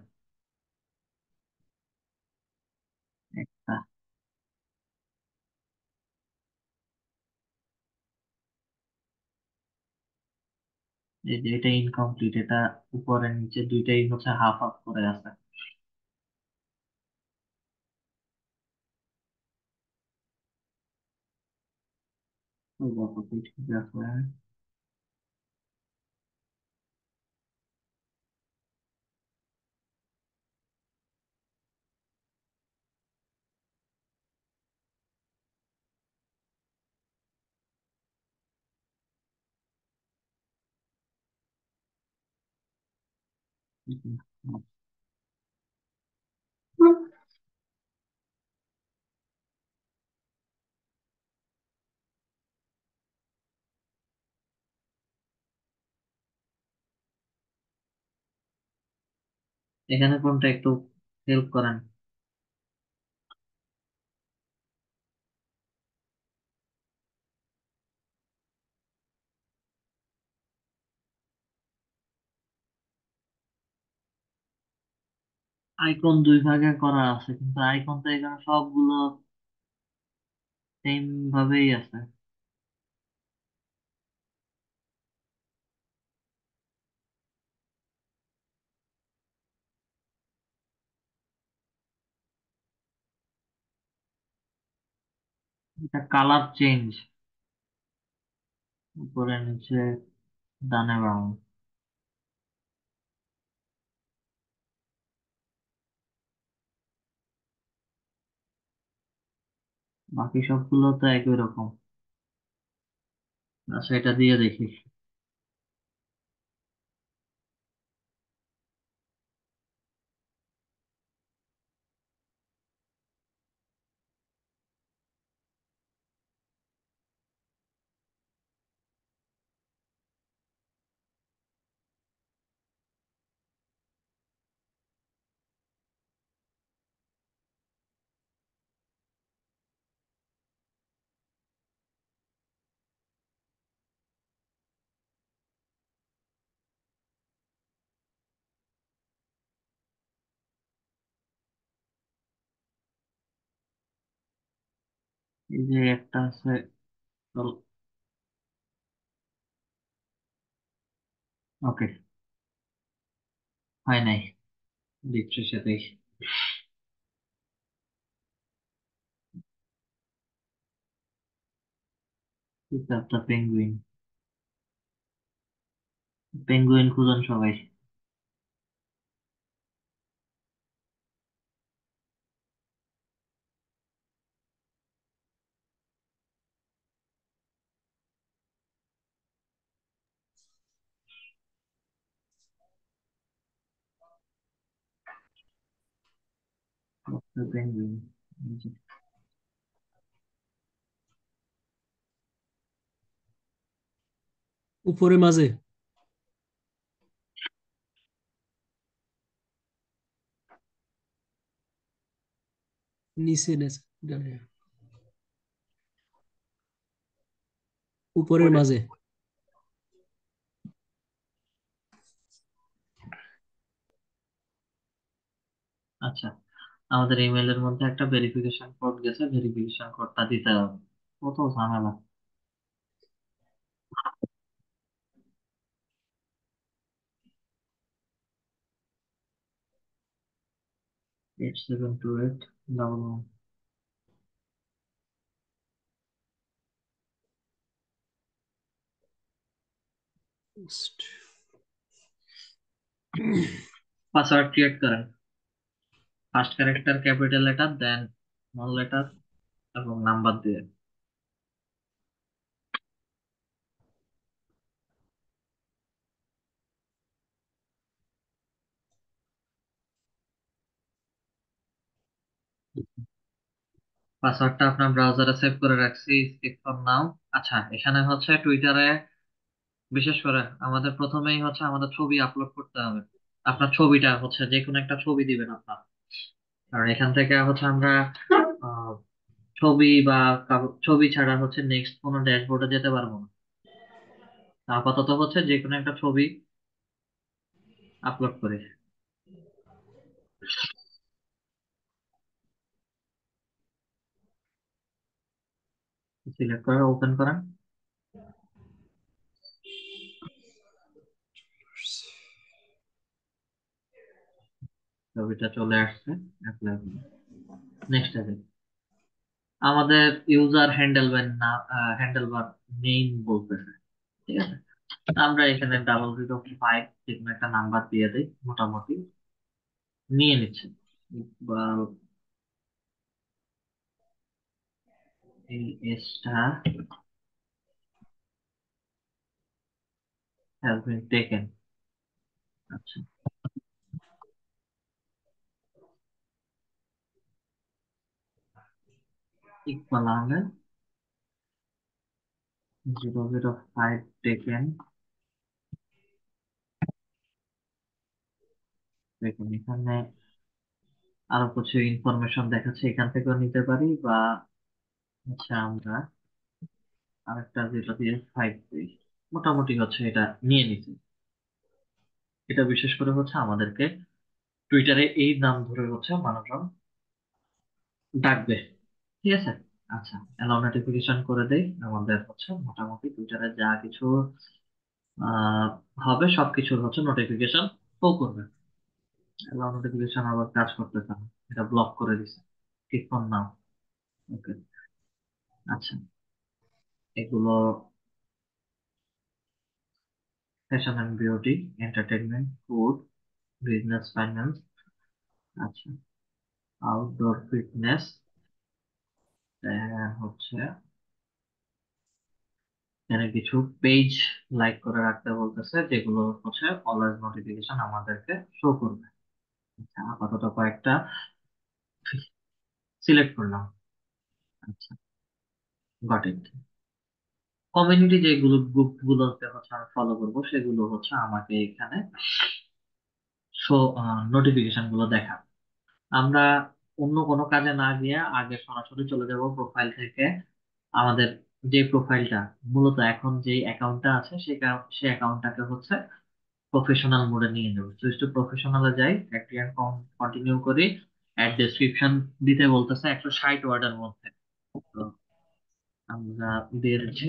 S1: একটা যে এটা ইনকমপ্লিট এটা উপরে নিচে দুইটাই হচ্ছে হাফ হাফ করে আছে। ঠিক আছে এখানে কোনটা একটু হেল্প করেন? আইকন দুই ভাগে করা আছে, কিন্তু আইকন তো এখানে সবগুলো সেম ভাবেই আছে। এটা কালার চেঞ্জ উপরে নিচে ডানে বামে। বাকি সবগুলো তো একই রকম। আচ্ছা এটা দিয়ে দেখি। যে একটা আছে ওকে হয় নাই দিচ্ছি সাথেই। একটা পেঙ্গুইন পেঙ্গুইন খুঁজুন সবাই। পেঙ্গুইন
S2: উপরে মাঝে নিচে নিচে ডানে। উপরের মাঝে
S1: আচ্ছা আমাদের ইমেলের মধ্যে একটা ভেরিফিকেশন কোড গেছে ভেরিফিকেশন কোডটা দিতে হবে। কত ঝামেলা। Eight seven two eight double one password create করেন first character capital letter then small letter এবং নাম্বার দিয়ে। পাসওয়ার্ডটা আপনার ব্রাউজারে সেভ করে রাখছি স্কিপ ফর নাও আচ্ছা এখানে হচ্ছে টুইটারে বিশেষ করে আমাদের প্রথমেই হচ্ছে আমাদের ছবি আপলোড করতে হবে। আপনার ছবিটা হচ্ছে যে কোনো একটা ছবি দিবেন আপনার। আর এখান থেকে হচ্ছে আমরা ছবি বা ছবি ছাড়া হচ্ছে নেক্সট কোনো ড্যাশবোর্ডে যেতে পারব না। আপাতত হচ্ছে যে কোনো একটা ছবি আপলোড করি। সিলেক্ট করে ওপেন করেন। ছবিটা চলে আসছে। নেক্সট আমাদের ইউজার হ্যান্ডেল না হ্যান্ডেল বার নেই বলতেছে, ঠিক আছে? আমরা এখানে ডাবল জিরো ফাইভ যে কোনো একটা নাম্বার দিয়ে দিই, মোটামুটি নিয়ে নিচ্ছে। এই আচ্ছা। Iqbal Ahmed zero zero five taken দেখুন, এখানে আরও কিছু ইনফরমেশন দেখাচ্ছে, এখান থেকেও নিতে পারি বা হচ্ছে আমরা আরেকটা যেটা দিয়ে ফাইভ দিই, মোটামুটি হচ্ছে এটা নিয়ে নিছি। এটা বিশেষ করে হচ্ছে আমাদেরকে টুইটারে এই নাম ধরে হচ্ছে মানুষজন ডাকবে। ঠিক আছে? আচ্ছা অ্যালাউ নোটিফিকেশন করে দেই। আমাদের হচ্ছে মোটামুটি টুইটারে যা কিছু হবে, সবকিছুর হচ্ছে নোটিফিকেশন শো করবে। অ্যালাউ নোটিফিকেশন আবার কাজ করতেছে না। এটা ব্লক করে দিছে। ঠিক নাও। ওকে আচ্ছা। এগুলো fashion and beauty entertainment food business finance আচ্ছা। আউটডোর ফিটনেস হচ্ছে। এখানে কিছু পেজ লাইক করে রাখতে বলতেছে, যেগুলো হচ্ছে অলওয়েজ নোটিফিকেশন আমাদেরকে শো করবে। আচ্ছা আপাতত কয়েকটা সিলেক্ট করলাম। আচ্ছা গট ইট কমিউনিটি যেগুলো গ্রুপ গুলোতে হচ্ছে আমি ফলো করব, সেগুলো হচ্ছে আমাকে এখানে শো নোটিফিকেশনগুলো দেখাবে। আমরা অন্য কোনো কাজে না গিয়ে আগে সরাসরি চলে যাব প্রোফাইল থেকে। আমাদের যে প্রোফাইলটা মূলত এখন যে অ্যাকাউন্টটা আছে সেই সেই অ্যাকাউন্টটাকে হচ্ছে প্রফেশনাল মোডে নিয়ে যাব সুইচ টু প্রফেশনালে যাই একটি অ্যাকাউন্ট কন্টিনিউ করি। অ্যাড ডেসক্রিপশন দিতে বলতেছে একশো ষাট ওয়ার্ডের মধ্যে। তো আমরা দিয়ে দিচ্ছি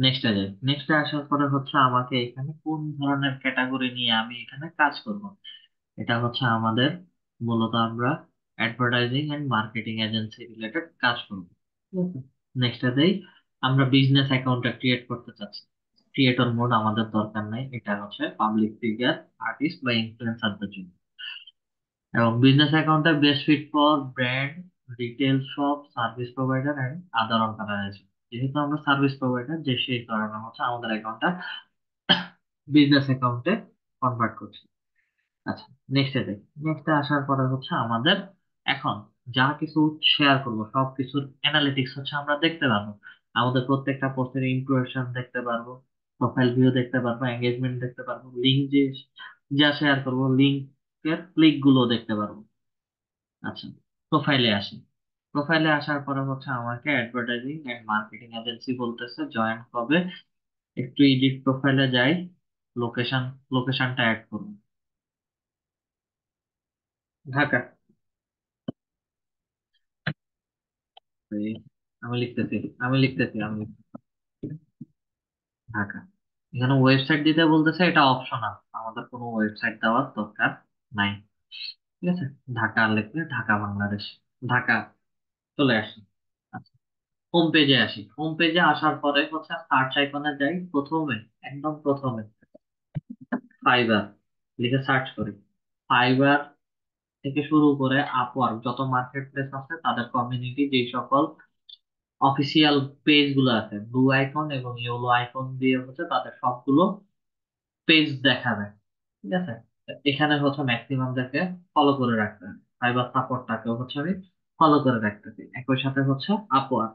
S1: নেক্সটে যাই নেক্সটে আসার পরে হচ্ছে আমাকে এখানে কোন ধরনের ক্যাটাগরি নিয়ে আমি এখানে কাজ করব? এটা হচ্ছে আমাদের মূলত আমরা advertising and marketing agency related কাজ করব। নেক্সটে দেই, আমরা বিজনেস অ্যাকাউন্টটা ক্রিয়েট করতে চাচ্ছি। ক্রিয়েটর মোড আমাদের দরকার নাই, এটা হচ্ছে পাবলিক ফিগার আর্টিস্ট বা ইনফ্লুয়েন্সারদের জন্য। এবং বিজনেস অ্যাকাউন্টটা best fit for brand retail shop service provider and other organization যেহেতু আমরা সার্ভিস প্রোভাইডার যে সেই কারণে হচ্ছে আমাদের অ্যাকাউন্টটা বিজনেস অ্যাকাউন্টে কনভার্ট করছি। আচ্ছা নেক্সটে যাই নেক্সটে আসার পরে হচ্ছে আমাদের এখন যা কিছু শেয়ার করব সব কিছুর অ্যানালিটিক্স হচ্ছে আমরা দেখতে পারব। আমাদের প্রত্যেকটা পোস্টের ইমপ্রেশন দেখতে পারব প্রোফাইল ভিউ দেখতে পারব এঙ্গেজমেন্ট দেখতে পারব লিঙ্ক যে, যা শেয়ার করব লিঙ্কের ক্লিকগুলো দেখতে পারব। আচ্ছা প্রোফাইলে আসি। প্রোফাইলে আসার পরে হচ্ছে আমাকে অ্যাডভার্টাইজিং এন্ড মার্কেটিং এজেন্সি বলতেছে জয়েন কবে? একটু এডিট প্রোফাইলে যাই লোকেশন লোকেশনটা অ্যাড করুন। ঢাকা। আমি লিখতেছি আমি লিখতেছি, আমি ঢাকা। এখানে ওয়েবসাইট দিতে বলতেছে, এটা অপশনাল আমাদের কোনো ওয়েবসাইট দেওয়ার দরকার নাই। ঠিক আছে? ঢাকা লিখলে ঢাকা বাংলাদেশ। ঢাকা। চলে আসি। আচ্ছা হোম পেজে আসি। হোম পেজে আসার পরে হচ্ছে সার্চ আইকনে যাই, প্রথমে, একদম প্রথমে ফাইবার লিখে সার্চ করি। ফাইবার থেকে শুরু করে আপওয়ার্ক যত মার্কেট প্লেস আছে, তাদের কমিউনিটি যে সকল অফিসিয়াল পেজগুলো আছে ব্লু আইকন এবং ইয়েলো আইকন দিয়ে হচ্ছে তাদের সবগুলো পেজ দেখা দেখাবে ঠিক আছে? এখানে হচ্ছে ম্যাক্সিমাম দেখে ফলো করে রাখতে হবে ফাইবার সাপোর্টটাকেও হচ্ছে আমি ফলো করে রাখতেছি। একই সাথে হচ্ছে আপওয়ার্ক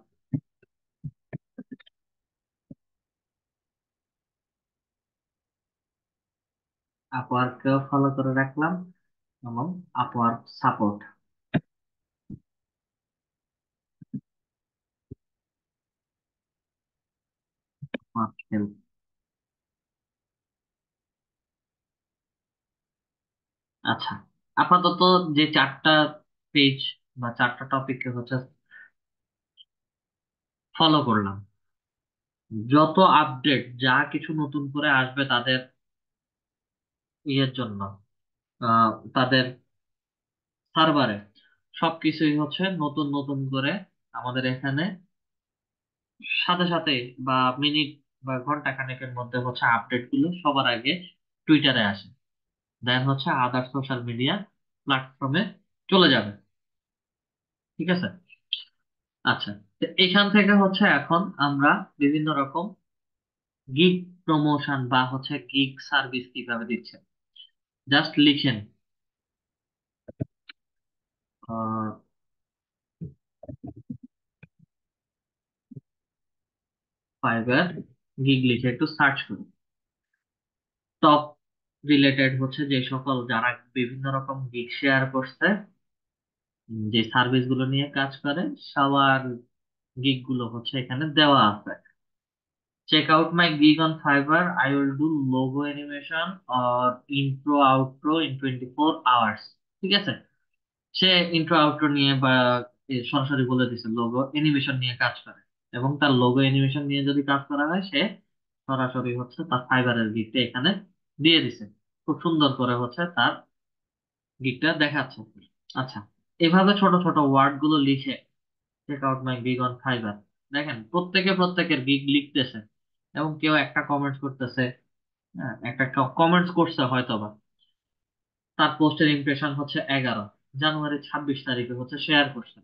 S1: আপওয়ার্ককেও ফলো করে রাখলাম। এবং আপওয়ার্ক সাপোর্ট আচ্ছা আপাতত যে চারটা পেজ বা চারটা টপিককে হচ্ছে ফলো করলাম। যত আপডেট যা কিছু নতুন করে আসবে তাদের ইয়ের জন্য তাদের সার্ভারে সবকিছুই হচ্ছে নতুন নতুন করে আমাদের এখানে সাথে সাথে বা মিনিট বা ঘণ্টা খানেকের মধ্যে হচ্ছে আপডেটগুলো সবার আগে টুইটারে আসে। দেন হচ্ছে আদার সোশ্যাল মিডিয়া প্ল্যাটফর্মে চলে যাবে। ঠিক আছে? আচ্ছা তো এখান থেকে হচ্ছে এখন আমরা বিভিন্ন রকম গিগ প্রমোশন বা হচ্ছে গিগ সার্ভিস কীভাবে দিচ্ছে। জাস্ট লিখেন। ফাইবার গিগ লিখে একটু সার্চ করুন। টপ রিলেটেড হচ্ছে যে সকল যারা বিভিন্ন রকম গিগ শেয়ার করছে যে সার্ভিসগুলো নিয়ে কাজ করে, সবার গিগগুলো হচ্ছে এখানে দেওয়া আছে। Check out my gig on Fiverr. I will do logo animation or intro, outro in 24 hours. ঠিক আছে? সে ইন্ট্রো আউট্রো নিয়ে বা সরাসরি বলে দিছে লোগো অ্যানিমেশন নিয়ে কাজ করে। এবং তার লোগো অ্যানিমেশন নিয়ে যদি কাজ করা হয়, সে সরাসরি হচ্ছে তার ফাইবারের গিগটা এখানে দিয়ে দিছে। খুব সুন্দর করে হচ্ছে তার গিগটা দেখাচ্ছে। আচ্ছা এভাবে ছোট ছোট ওয়ার্ডগুলো লিখে check out my gig on Fiverr দেখেন, প্রত্যেকে প্রত্যেকের গিগ লিখতেছে, এবং কেউ একটা কমেন্টস করতেছে হ্যাঁ একটা কমেন্টস করছে হয়তোবা। তার পোস্টের ইমপ্রেশন হচ্ছে এগারো। জানুয়ারি ছাব্বিশ তারিখে হচ্ছে শেয়ার করছে।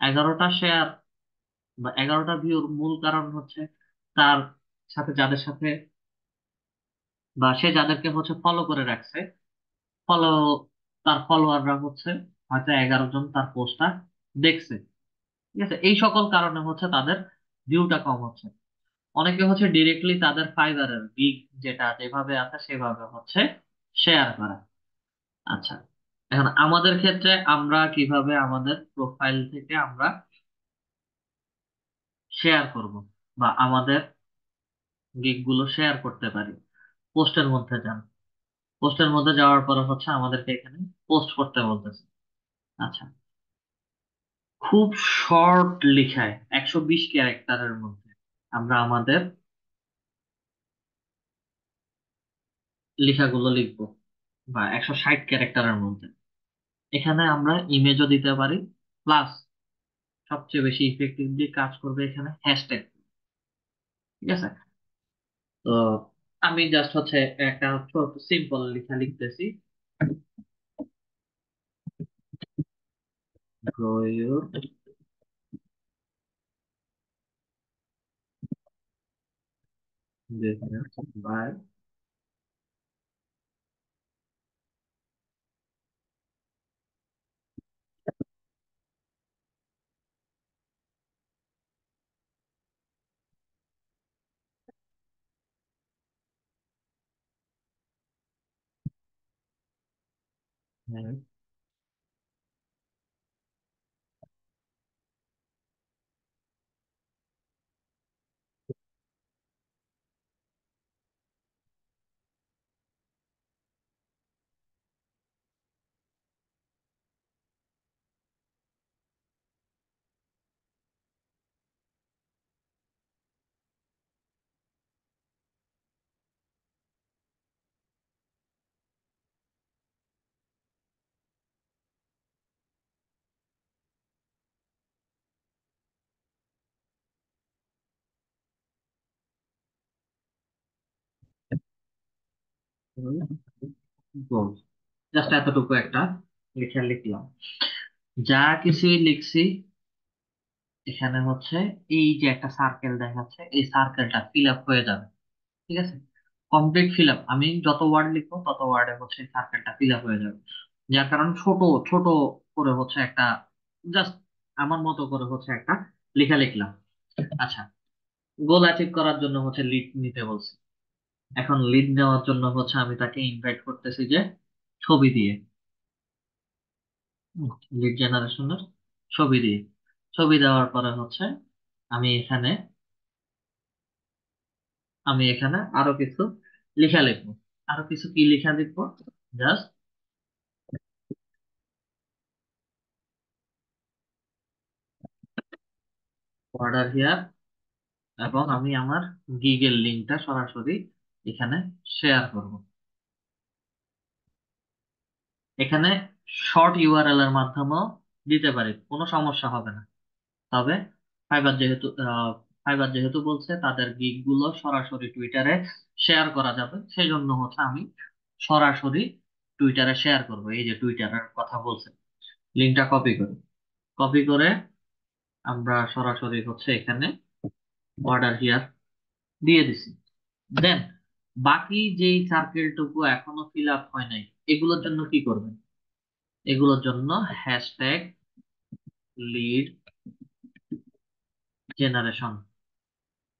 S1: এগারোটা শেয়ার বা এগারোটা ভিউর মূল কারণ হচ্ছে তার সাথে যাদের সাথে বা সে যাদেরকে হচ্ছে ফলো করে রাখছে ফলো তার ফলোয়াররা হচ্ছে হয়তো এগারো জন তার পোস্টটা দেখছে। ঠিক আছে? এই সকল কারণে হচ্ছে তাদের ভিউটা কম হচ্ছে। অনেকে হচ্ছে ডিরেক্টলি তাদের ফাইবারের গিগ যেটা যেভাবে আছে সেভাবে হচ্ছে শেয়ার করা। আচ্ছা এখন আমাদের ক্ষেত্রে আমরা কীভাবে আমাদের প্রোফাইল থেকে আমরা শেয়ার করব বা আমাদের গিগগুলো শেয়ার করতে পারি? পোস্টের মধ্যে যান। পোস্টের মধ্যে যাওয়ার পরে হচ্ছে আমাদেরকে এখানে পোস্ট করতে বলতেছে। আচ্ছা। খুব শর্ট লিখায়, একশো বিশ ক্যারেক্টারের মধ্যে আমরা আমাদের লেখাগুলো লিখব বা একশো ষাট ক্যারেক্টারের মধ্যে। এখানে আমরা ইমেজও দিতে পারি প্লাস সবচেয়ে বেশি ইফেক্টিভলি কাজ করবে এখানে হ্যাশট্যাগ ঠিক আছে? তো আমি জাস্ট হচ্ছে একটা সিম্পল লেখা লিখতেছি। Good. This is bad. Mm-hmm. Just এতটুকু একটা লিখে লিখলাম। যা কিছুই লিখছি, এখানে হচ্ছে এই যে একটা সার্কেল দেখাচ্ছে, এই সার্কেলটা ফিল আপ হয়ে যাবে। ঠিক আছে? কমপ্লিট ফিল আপ আমি যত ওয়ার্ড লিখব, তত ওয়ার্ডে হচ্ছে সার্কেলটা ফিল আপ হয়ে যাবে। যার কারণ ছোট ছোট করে হচ্ছে একটা জাস্ট আমার মতো করে হচ্ছে একটা লেখা লিখলাম। আচ্ছা গোল অ্যাচিভ করার জন্য হচ্ছে লিড নিতে বলছি। এখন লিড নেওয়ার জন্য হচ্ছে আমি তাকে ইনভাইট করতেছি যে ছবি দিয়ে। লিড জেনারেশনের ছবি দিয়ে। ছবি দেওয়ার পরে হচ্ছে আমি এখানে আমি এখানে আরও কিছু লেখা লিখব। আরও কিছু কি লেখা লিখব? জাস্ট অর্ডার হিয়ার এবং আমি আমার গিগের লিঙ্কটা সরাসরি এখানে শেয়ার করব। এখানে শর্ট ইউআরএল এর মাধ্যমেও দিতে পারি, কোনো সমস্যা হবে না। তবে ফাইবার যেহেতু ফাইবার যেহেতু বলছে, তাদের গিগগুলো সরাসরি টুইটারে শেয়ার করা যাবে। সেই জন্য হচ্ছে আমি সরাসরি টুইটারে শেয়ার করব। এই যে টুইটারের কথা বলছে, লিঙ্কটা কপি করি। কপি করে আমরা সরাসরি হচ্ছে এখানে অর্ডার হিয়ার দিয়ে দিছি। দেন বাকি যেই সার্কেলটুকু এখনও ফিল আপ হয় নাই, এগুলোর জন্য কি করবেন? এগুলোর জন্য হ্যাশট্যাগ লিড জেনারেশন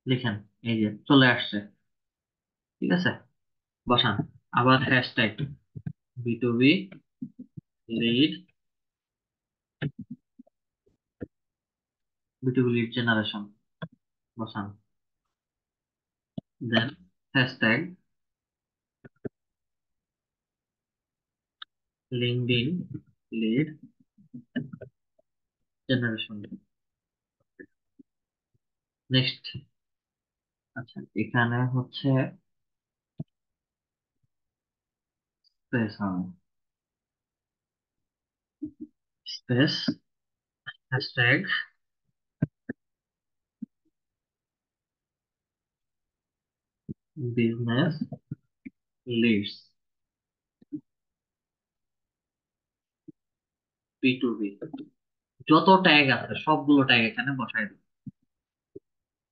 S1: লিখেন, এই যে চলে আসছে, ঠিক আছে? বসান, আবার hashtag B lead বিটুবি lead generation বসান। Then hashtag LinkedIn lead generation next আচ্ছা এখানে হচ্ছে space space hashtag P two B যত ট্যাগ আছে সবগুলো ট্যাগ এখানে বসাই দিই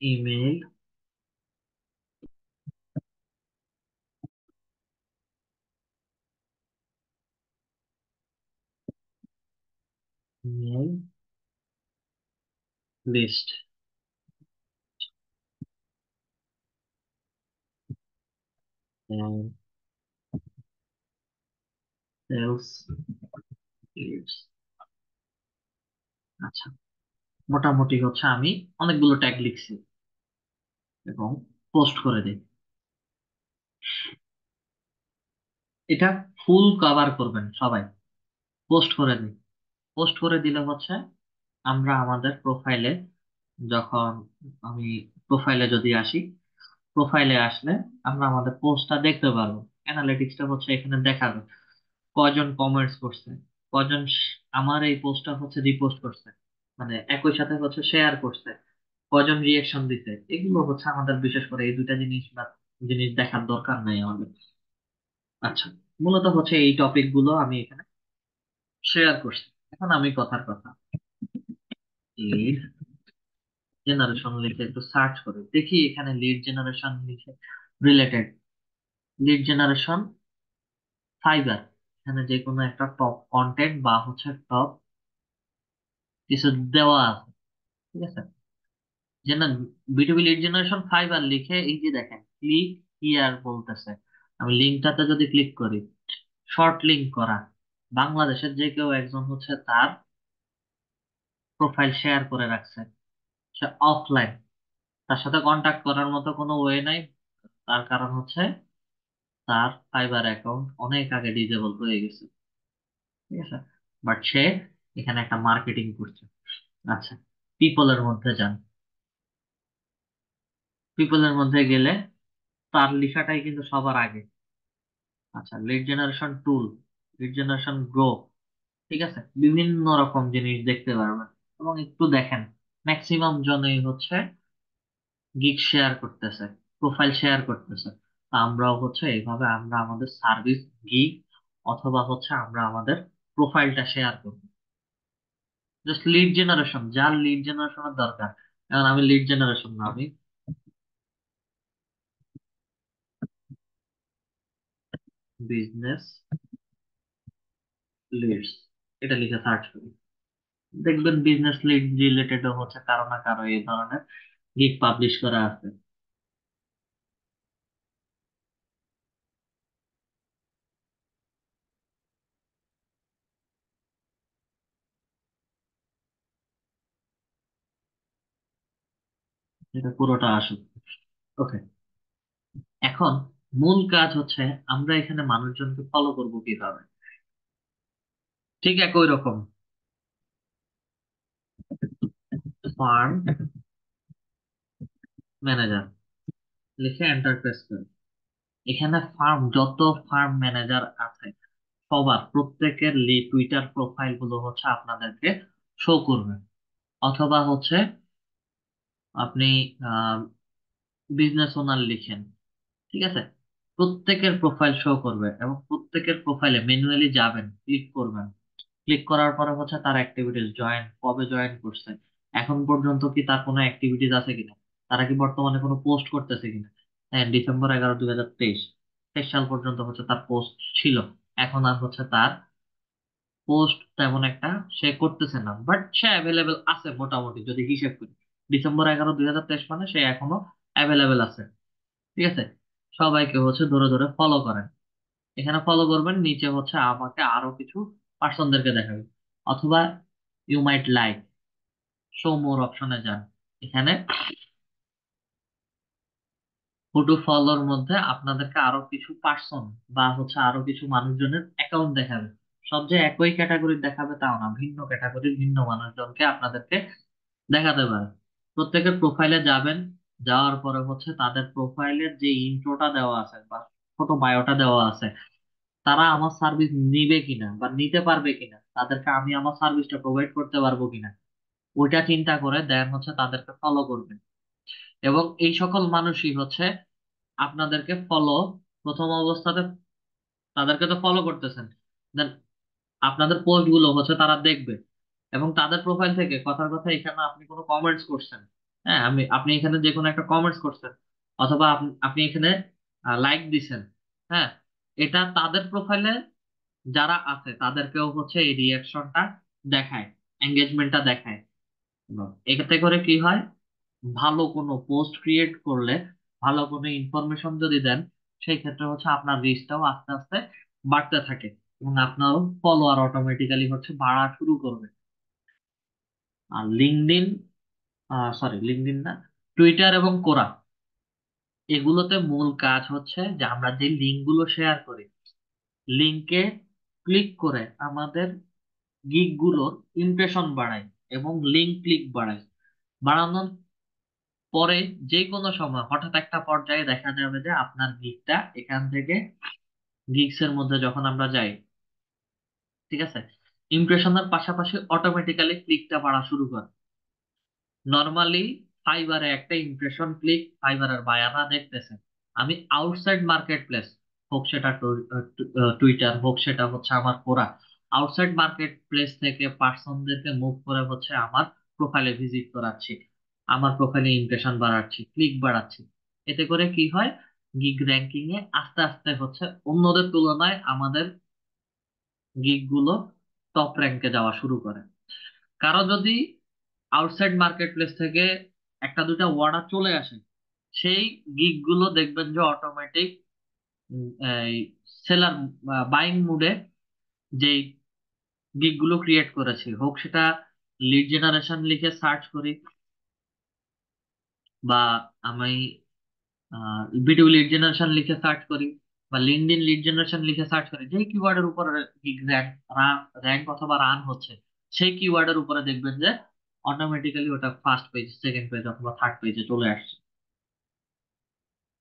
S1: email email list sales leads আচ্ছা মোটামুটি হচ্ছে আমি অনেকগুলো ট্যাগ লিখছি এবং পোস্ট করে দিই। এটা ফুল কভার করবেন সবাই পোস্ট করে দিই। পোস্ট করে দিলে হচ্ছে আমরা আমাদের প্রোফাইলে যখন আমি প্রোফাইলে যদি আসি প্রোফাইলে আসলে আমরা আমাদের পোস্টটা দেখতে পারব। অ্যানালিটিক্সটা হচ্ছে এখানে দেখাবে। কয়জন কমেন্টস করছে কয়জন শ- আমার এই পোস্টটা হচ্ছে রিপোস্ট করছে মানে একই সাথে হচ্ছে শেয়ার করছে কয়জন রিয়েকশন দিতে এগুলো হচ্ছে আমাদের বিশেষ করে এই দুইটা জিনিস বা জিনিস দেখার দরকার নাই আমাদের। আচ্ছা মূলত হচ্ছে এই টপিকগুলো আমি এখানে শেয়ার করছি। এখন আমি কথার কথা। জেনারেশন লিখে একটু সার্চ করে। দেখি এখানে লিড জেনারেশন লিখে রিলেটেড লিড জেনারেশন ফাইবার এখানে যে কোনো একটা টপ কন্টেন্ট বা হচ্ছে টপ কিছু দেওয়া আছে, ঠিক আছে? বিটুবি লিড জেনারেশন ফাইবার লিখে এই যে দেখেন ক্লিক হিয়ার বলতেছে। আমি লিঙ্কটাতে যদি ক্লিক করি শর্ট লিঙ্ক করা, বাংলাদেশের যে কেউ একজন হচ্ছে তার প্রোফাইল শেয়ার করে রাখছে। সে অফলাইন তার সাথে কন্টাক্ট করার মতো কোনো ওয়ে নাই। তার কারণ হচ্ছে তার ফাইবার অ্যাকাউন্ট অনেক আগে ডিজেবল হয়ে গেছে। ঠিক আছে? বাট সে এখানে একটা মার্কেটিং করছে। আচ্ছা পিপলের মধ্যে যান। পিপলের মধ্যে গেলে তার লেখাটাই কিন্তু সবার আগে। আচ্ছা lead generation tool lead generation grow ঠিক আছে? বিভিন্ন রকম জিনিস দেখতে পারবেন এবং একটু দেখেন। ম্যাক্সিমাম জনই হচ্ছে গিগ শেয়ার করতেছে প্রোফাইল শেয়ার করতেছে। আমরাও হচ্ছে এইভাবে আমরা আমাদের সার্ভিস গিগ অথবা হচ্ছে আমরা আমাদের প্রোফাইলটা শেয়ার করব। জাস্ট লিড জেনারেশন যার লিড জেনারেশনের দরকার। এখন আমি লিড জেনারেশন না, আমি বিজনেস লিডস এটা লিখে সার্চ করি। দেখবেন বিজনেস লিড রিলেটেড হচ্ছে কারও না কারও এই ধরনের গিগ পাবলিশ করা আছে। এটা পুরোটা আসুক। ওকে এখন মূল কাজ হচ্ছে আমরা এখানে মানুষজনকে ফলো করব কীভাবে? ঠিক একই রকম। ফার্ম ম্যানেজার লিখে এন্টার প্রেস করি এখানে ফার্ম যত ফার্ম ম্যানেজার আছে, সবার প্রত্যেকের লি টুইটার প্রোফাইলগুলো হচ্ছে আপনাদেরকে শো করবে। অথবা হচ্ছে আপনি বিজনেস ওনার লিখেন, ঠিক আছে? প্রত্যেকের প্রোফাইল শো করবে এবং প্রত্যেকের প্রোফাইলে ম্যানুয়ালি যাবেন ক্লিক করবেন। ক্লিক করার পরে হচ্ছে তার অ্যাক্টিভিটিস জয়েন কবে জয়েন করছে এখন পর্যন্ত কি তার কোনো অ্যাক্টিভিটিস আছে কিনা? তারা কি বর্তমানে কোনো পোস্ট করতেছে কিনা? হ্যাঁ ডিসেম্বর এগারো, দুই হাজার তেইশ তেইশ সাল পর্যন্ত হচ্ছে তার পোস্ট ছিল। এখন আর হচ্ছে তার পোস্ট তেমন একটা সে করতেছে না। বাট সে অ্যাভেলেবেল আছে মোটামুটি, যদি হিসেব করি। ডিসেম্বর এগারো, দুই হাজার তেইশ মানে সে এখনও অ্যাভেলেবেল আছে। ঠিক আছে? সবাইকে হচ্ছে ধরে ধরে ফলো করেন। এখানে ফলো করবেন, নিচে হচ্ছে আমাকে আরও কিছু পার্সনদেরকে দেখাবে। অথবা you might like show more অপশনে যান। এখানে ফটো ফলোর মধ্যে আপনাদেরকে আরও কিছু পার্সন বা হচ্ছে আরও কিছু মানুষজনের অ্যাকাউন্ট দেখাবে। সব যে একই ক্যাটাগরির দেখাবে তাও না, ভিন্ন ক্যাটাগরির ভিন্ন মানুষজনকে আপনাদেরকে দেখাতে পারে। প্রত্যেকের প্রোফাইলে যাবেন, যাওয়ার পরে হচ্ছে তাদের প্রোফাইলের যে ইন্ট্রোটা দেওয়া আছে বা ছোট বায়োটা দেওয়া আছে, তারা আমার সার্ভিস নিবে কিনা বা নিতে পারবে কিনা, তাদেরকে আমি আমার সার্ভিসটা প্রোভাইড করতে পারব কিনা ওইটা চিন্তা করে দেন হচ্ছে তাদেরকে ফলো করবেন। এবং এই সকল মানুষই হচ্ছে আপনাদেরকে ফলো প্রথম অবস্থাতে তাদেরকে তো ফলো করতেছেন। দেন আপনাদের পোস্টগুলো হচ্ছে তারা দেখবে এবং তাদের প্রোফাইল থেকে কথার কথা এখানে আপনি কোনো কমেন্টস করছেন। হ্যাঁ আমি, আপনি এখানে যে কোনো একটা কমেন্টস করছেন অথবা আপনি এখানে লাইক দিছেন। হ্যাঁ এটা তাদের প্রোফাইলে যারা আছে তাদেরকেও হচ্ছে এই রিয়াকশনটা দেখায় এঙ্গেজমেন্টটা দেখায়। এতে করে কি হয়? ভালো কোনো পোস্ট ক্রিয়েট করলে, ভালো কোনো ইনফরমেশন যদি দেন, সেই ক্ষেত্রে হচ্ছে আপনার রিচটাও আস্তে আস্তে বাড়তে থাকে এবং আপনার ফলোয়ার অটোমেটিক্যালি হচ্ছে বাড়া শুরু করবে। আর লিঙ্কডিন সরি লিঙ্কডিন না টুইটার এবং কোরা এগুলোতে মূল কাজ হচ্ছে যে আমরা যে লিঙ্কগুলো শেয়ার করি, লিঙ্কে ক্লিক করে আমাদের গিগগুলোর ইমপ্রেশন বাড়াই। এবং লিঙ্ক ক্লিক বাড়ায়। বাড়ানোর পরে যে কোনো সময় হঠাৎ একটা পর্যায়ে দেখা যাবে যে আপনার গিগটা এখান থেকে গিগস এর মধ্যে যখন আমরা যাই, ঠিক আছে? ইমপ্রেশনের পাশাপাশি অটোমেটিক্যালি ক্লিকটা বাড়া শুরু করে। নর্মালি ফাইবারে একটা ইমপ্রেশন ক্লিক ফাইবারের বায়ানা দেখতেছে। আমি আউটসাইড মার্কেট প্লেস হোক সেটা টুইটার হোক সেটা হচ্ছে আমার কোরা আউটসাইড মার্কেট প্লেস থেকে পার্সনদেরকে মুভ করে হচ্ছে আমার প্রোফাইলে ভিজিট করাচ্ছি, আমার প্রোফাইলে ইমপ্রেশন বাড়াচ্ছি ক্লিক বাড়াচ্ছি। এতে করে কি হয়? গিগ র্যাঙ্কিং এ আস্তে আস্তে হচ্ছে অন্যদের তুলনায় আমাদের গিগগুলো টপ র্যাঙ্কে যাওয়া শুরু করে। কারও যদি আউটসাইড মার্কেট প্লেস থেকে একটা দুটা ওয়ার্ডার চলে আসে, সেই গিগগুলো দেখবেন যে অটোমেটিক সেলার বাইং মুডে যে গিগগুলো ক্রিয়েট করেছি। হোক সেটা লিড জেনারেশন লিখে সার্চ করি, বা আমি ভিডিও লিড জেনারেশন লিখে সার্চ করি, বা লিঙ্কডিন লিড জেনারেশন লিখে সার্চ করি। যেই কিওয়ার্ডের উপর র্যাঙ্ক অথবা রান হচ্ছে, সেই কিওয়ার্ডের উপরে দেখবেন যে অটোমেটিক্যালি ওটা ফার্স্ট পেজ সেকেন্ড পেজ অথবা থার্ড পেজে চলে আসছে।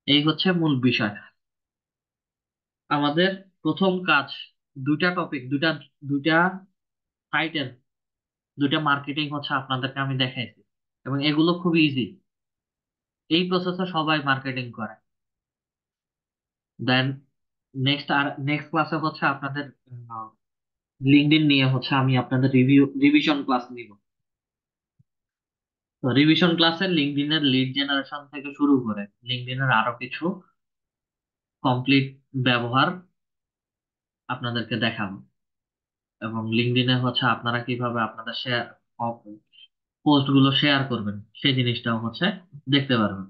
S1: এই হচ্ছে মূল বিষয়। আমাদের প্রথম কাজ দুইটা টপিক দুইটা দুইটা সাইটের দুইটা মার্কেটিং হচ্ছে আপনাদেরকে আমি দেখাইছি। এবং এগুলো খুব ইজি এই প্রসেসে সবাই মার্কেটিং করে। দেন নেক্সট আর নেক্সট ক্লাসে হচ্ছে আপনাদের লিঙ্কডইন নিয়ে হচ্ছে আমি আপনাদের রিভিউ রিভিশন ক্লাস নিব। তো রিভিশন ক্লাসে লিঙ্কডইনের লিড জেনারেশন থেকে শুরু করে লিঙ্কডইনের আরও কিছু কমপ্লিট ব্যবহার আপনাদেরকে দেখাবো। এবং লিঙ্কডইনে হচ্ছে আপনারা কীভাবে আপনাদের শেয়ার পোস্টগুলো শেয়ার করবেন সেই জিনিসটাও হচ্ছে দেখতে পারবেন।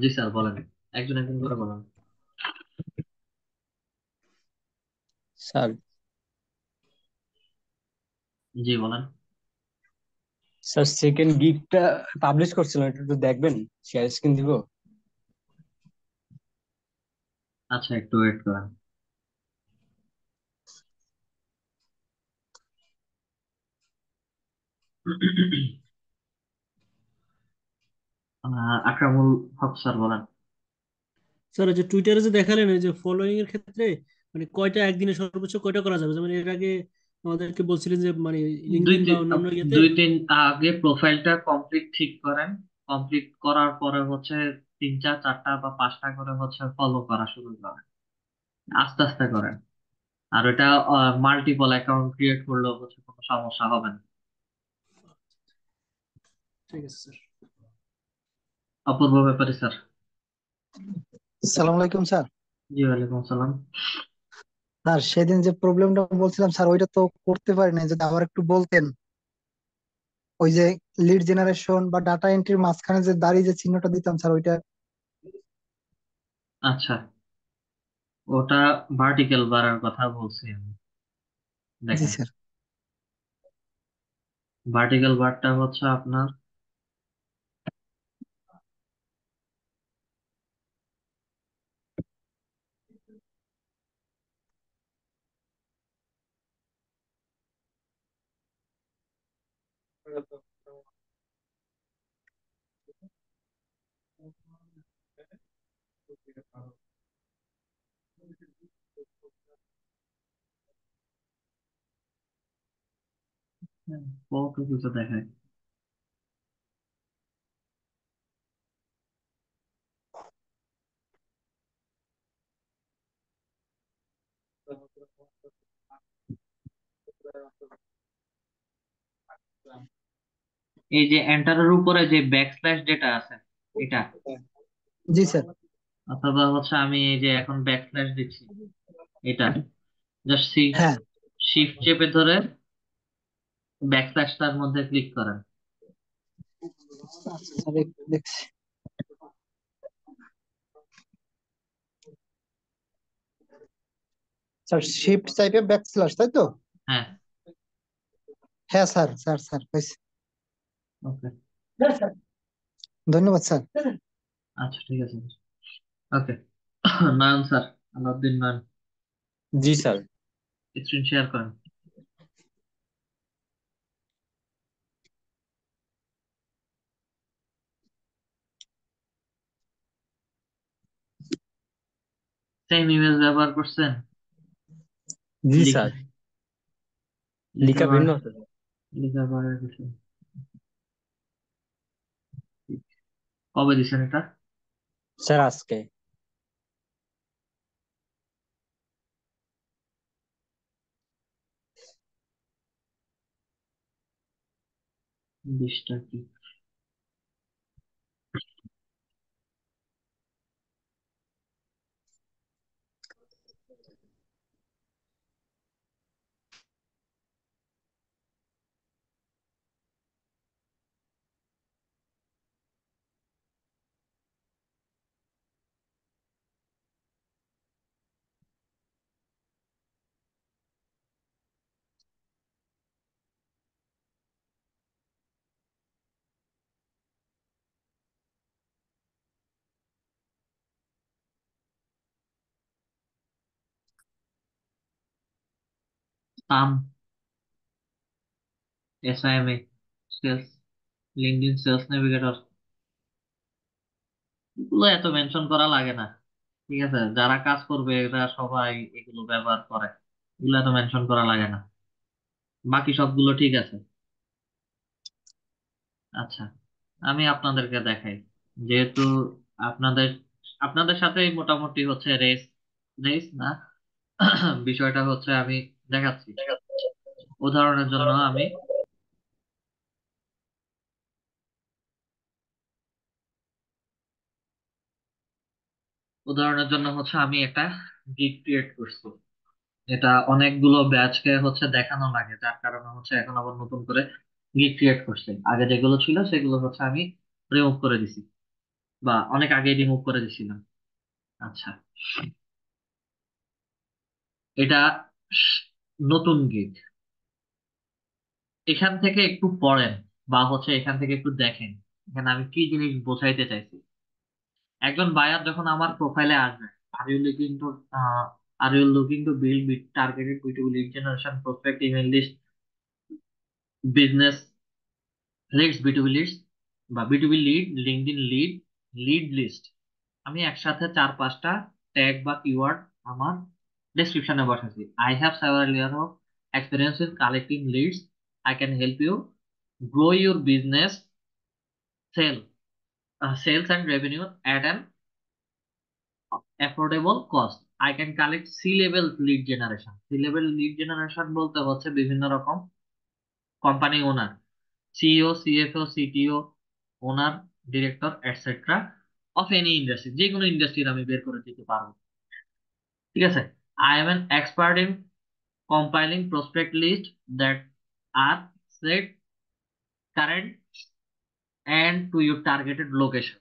S1: জি স্যার বলেন। একজন একজন করে বলেন।
S4: স্যার।
S1: জি বলেন।
S4: স্যার সেকেন্ড গিগটা পাবলিশ করছিলাম একটু একটু দেখবেন শেয়ার স্ক্রিন দিব।
S1: আচ্ছা একটু ওয়েট করেন। আকরামুল হক স্যার বলেন।
S2: স্যার ওই যে টুইটারে যে দেখালেন ওই যে ফলোয়িং এর ক্ষেত্রে মানে কয়টা একদিনে সর্বোচ্চ কয়টা করা যাবে? মানে এর আগে আমাদেরকে বলছিলেন যে মানে
S1: দুই
S2: লিঙ্কডইন বা
S1: তিন
S2: অন্যান্য ইয়েতে?
S1: দুই তিন আগে প্রোফাইলটা কমপ্লিট ঠিক করেন। কমপ্লিট করার পরে হচ্ছে তিনটা চারটা বা পাঁচটা করে হচ্ছে ফলো করা শুরু করেন। আস্তে আস্তে করেন। আর এটা মাল্টিপল অ্যাকাউন্ট ক্রিয়েট করলেও হচ্ছে কোনো সমস্যা হবে না।
S2: ঠিক আছে স্যার।
S1: অপূর্ব ব্যাপারে স্যার।
S5: সালাম আলাইকুম স্যার।
S1: জি ওয়ালাইকুম আসসালাম।
S5: স্যার সেদিন যে প্রবলেমটা বলছিলাম স্যার ওইটা তো করতে পারি না যদি আবার একটু বলতেন। ওই যে লিড জেনারেশন বা ডাটা এন্ট্রির মাঝখানে যে দাঁড়িয়ে যে চিহ্নটা দিতাম স্যার ওইটা।
S1: আচ্ছা। ওটা ভার্টিক্যাল বাড়ার কথা বলছি আমি।
S5: জি
S1: দেখেন।
S5: স্যার
S1: ভার্টিক্যাল বারটা হচ্ছে আপনার কত কিছু দেখায় এই যে এন্টারের উপরে যে ব্যাকস্ল্যাশ যেটা আছে এটা?
S5: জি স্যার।
S1: অথবা হচ্ছে আমি এই যে এখন ব্যাকস্ল্যাশ দিচ্ছি এটা? জাস্ট
S5: হ্যাঁ।
S1: শিফট চেপে ধরে ব্যাকস্ল্যাশটার মধ্যে ক্লিক করেন।
S5: স্যার দেখছি। স্যার শিফট টাইপে ব্যাক স্ল্যাশ তাই তো?
S1: হ্যাঁ।
S5: হ্যাঁ স্যার স্যার স্যার হয়েছে
S1: ওকে।
S5: ধন্যবাদ স্যার।
S1: আচ্ছা ঠিক আছে। ওকে। নয়ন স্যার আলাউদ্দিন নয়ন।
S4: জি স্যার।
S1: স্ক্রিন শেয়ার করেন। সেম ইমেজ ব্যবহার করছেন
S4: জি স্যার
S1: লিখা
S4: ভিন্ন আছে
S1: লিখা কবে দিছেন এটা
S4: স্যার আজকে
S1: বিশটা কি some SIMA sales LinkedIn sales navigator এগুলো এত মেনশন করা লাগে না। ঠিক আছে? যারা কাজ করবে, এরা সবাই এগুলো ব্যবহার করে। এগুলো এত মেনশন করা লাগে না। বাকি সবগুলো ঠিক আছে। আচ্ছা আমি আপনাদেরকে দেখাই। যেহেতু আপনাদের আপনাদের সাথে মোটামুটি হচ্ছে রেস রেস না? [COUGHS] বিষয়টা হচ্ছে আমি দেখাচ্ছি। উদাহরণের জন্য আমি উদাহরণের জন্য হচ্ছে আমি একটা গিগ ক্রিয়েট করছি। এটা অনেকগুলো ব্যাচকে হচ্ছে দেখানো লাগে, যার কারণে হচ্ছে এখন আবার নতুন করে গিগ ক্রিয়েট করছে। আগে যেগুলো ছিল সেগুলো হচ্ছে আমি রিমুভ করে দিছি। বা অনেক আগে রিমুভ করে দিছিলাম। আচ্ছা। এটা নতুন গীত। এখান থেকে একটু পড়েন বা হচ্ছে এখান থেকে একটু দেখেন, এখানে আমি কি জিনিস বোঝাইতে চাইছি। একজন বায়ার যখন আমার প্রোফাইলে আসবে are you looking to are you looking to build targeted beautiful lead generation prospect email list business leads বিটুবি leads বা বিটুবি lead LinkedIn lead lead list আমি একসাথে চার পাঁচটা ট্যাগ বা কিওয়ার্ড আমার ডেসক্রিপশনে বসাচ্ছি। I have several year of experience with collecting leads I can help you grow your business sell sales and revenue at an affordable cost. I can collect C-level lead generation. C-level lead generation বলতে হচ্ছে বিভিন্ন রকম company owner CEO CFO CTO owner director etcetera of any industry যে কোনো ইন্ডাস্ট্রির আমি বের করে দিতে পারব। ঠিক আছে? I am an expert in compiling prospect list that are set current and to your targeted location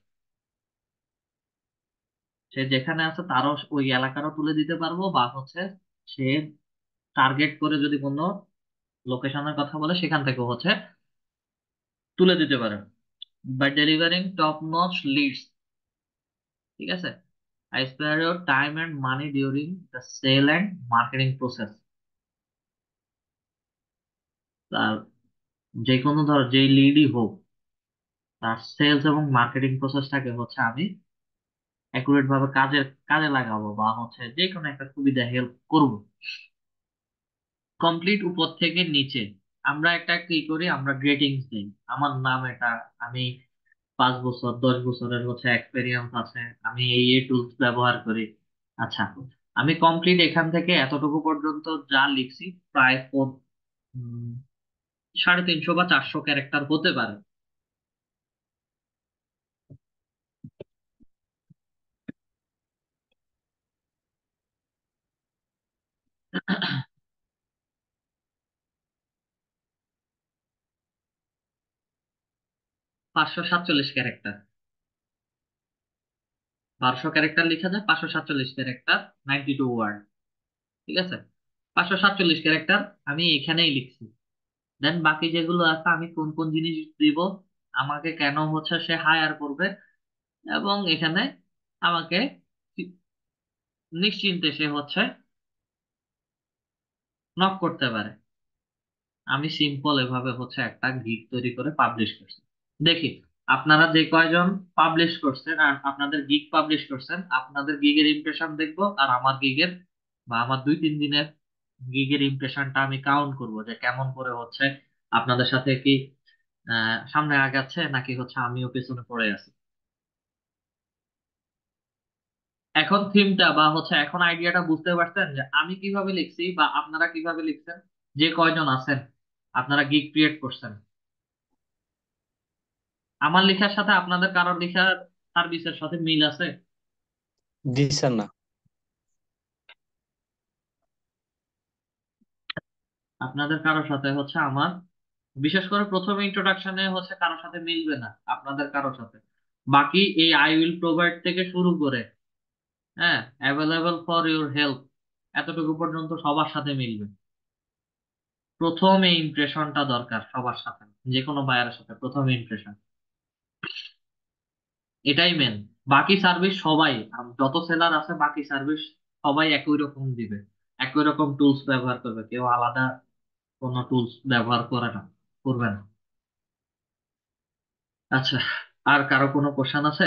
S1: সে যেখানে আছে তারও ওই এলাকারও তুলে দিতে পারব বা হচ্ছে সে টার্গেট করে যদি কোনো লোকেশনের কথা বলে সেখান থেকে হচ্ছে তুলে দিতে পারে। By delivering top notch leads ঠিক আছে? I spare your time and money during the sale and marketing process তার যে কোনো ধর, যেই লিডই হোক, তার সেলস এবং মার্কেটিং প্রসেসটাকে হচ্ছে আমি অ্যাকুরেট ভাবে কাজে কাজে লাগাবো বা হচ্ছে যে কোনো একটা সুবিধা হেল্প করব। কমপ্লিট উপর থেকে নিচে আমরা একটা কি করি? আমরা গ্রেটিংস দিই। আমার নাম এটা, আমি পাঁচ বছর, দশ বছরের হচ্ছে এক্সপেরিয়েন্স আছে। আমি এই এই টুলস ব্যবহার করি। আচ্ছা আমি কমপ্লিট এখান থেকে এতটুকু পর্যন্ত যা লিখছি, প্রায় সাড়ে তিনশো বা চারশো ক্যারেক্টার হতে পারে। পাঁচশো সাতচল্লিশ ক্যারেক্টার। বারোশো ক্যারেক্টার লেখা যায়, পাঁচশো সাতচল্লিশ ক্যারেক্টার, নাইনটি টু ওয়ার্ড। ঠিক আছে? পাঁচশো সাতচল্লিশ ক্যারেক্টার আমি এখানেই লিখছি। দেন বাকি যেগুলো আছে, আমি কোন কোন জিনিস দিব, আমাকে কেন হচ্ছে সে হায়ার করবে, এবং এখানে আমাকে নিশ্চিন্তে সে হচ্ছে নক করতে পারে। আমি সিম্পল এভাবে হচ্ছে একটা গিগ তৈরি করে পাবলিশ করছি। দেখি, আপনারা যে কয়জন পাবলিশ করছেন আর আপনাদের গিগ পাবলিশ করছেন, আপনাদের গিগের ইমপ্রেশন দেখব আর আমার গিগের বা আমার দুই তিন দিনের গিগের ইমপ্রেশনটা আমি কাউন্ট করব যে কেমন করে হচ্ছে, আপনাদের সাথে কি সামনে আগাচ্ছে নাকি হচ্ছে আমিও পেছনে পড়ে আছি। এখন থিমটা বা হচ্ছে এখন আইডিয়াটা বুঝতে পারছেন যে আমি কীভাবে লিখছি বা আপনারা কীভাবে লিখছেন, যে কয়জন আছেন, আপনারা গিগ ক্রিয়েট করছেন। আমার লেখার সাথে আপনাদের কারোর লেখার সার্ভিসের সাথে মিল আছে?
S4: জি স্যার না।
S1: আপনাদের কারোর সাথে হচ্ছে আমার বিশেষ করে প্রথম ইন্ট্রোডাকশনে হচ্ছে কারোর সাথে মিলবে না আপনাদের কারোর সাথে। বাকি এই আই উইল প্রোভাইড থেকে শুরু করে হ্যাঁ অ্যাভেলেবল ফর ইউর হেল্প এতটুকু পর্যন্ত সবার সাথে মিলবে। প্রথম এই ইমপ্রেশনটা দরকার সবার সাথে যে কোনো বায়ারের সাথে প্রথম ইমপ্রেশন এটাই মেন বাকি সার্ভিস সবাই আম- যত সেলার আছে বাকি সার্ভিস সবাই একই রকম দিবে। একই রকম টুলস ব্যবহার করবে কেউ আলাদা কোনো টুলস ব্যবহার করে না করবে না। আচ্ছা আর কারও কোনো কোশ্চেন আছে?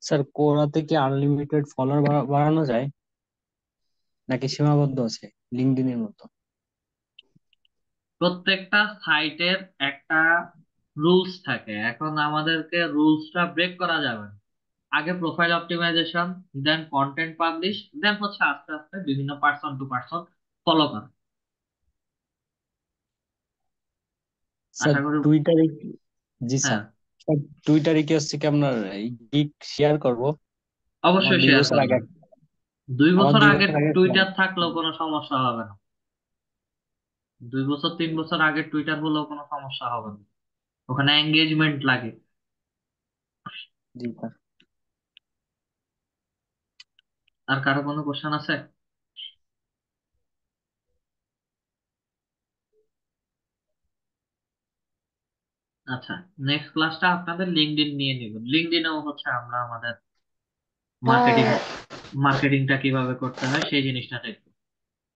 S4: স্যার কোরাতে কি আনলিমিটেড ফলোয়ার বাড়ানো যায়? নাকি সীমাবদ্ধ আছে? লিঙ্কডইন এর মতো?
S1: প্রত্যেকটা সাইটের একটা রুলস থাকে। এখন আমাদেরকে রুলসটা ব্রেক করা যাবে আগে profile optimization then content publish then হচ্ছে আস্তে আস্তে বিভিন্ন পার্সন টু পার্সন ফলো করা।
S4: স্যার
S1: আশা করি
S4: টুইটারে জি স্যার টুইটারে কি হচ্ছে কি আপনার গিগ শেয়ার করব।
S1: অবশ্যই
S4: দুই
S1: শেয়ার
S4: আগে
S1: দুই বছর আগে টুইটার থাকলেও কোনো সমস্যা হবে না। দুই বছর তিন বছর আগে টুইটার হলেও কোনো সমস্যা হবে না। ওখানে এঙ্গেজমেন্ট লাগে।
S4: জি স্যার
S1: আর কারও কোনো কোশ্চেন আছে? আচ্ছা নেক্সট ক্লাসটা আপনাদের লিঙ্কডইন নিয়ে নিব লিঙ্কডইনেও হচ্ছে আমরা আমাদের মার্কেটিং মার্কেটিংটা কীভাবে করতে হয় সেই জিনিসটা দেখব।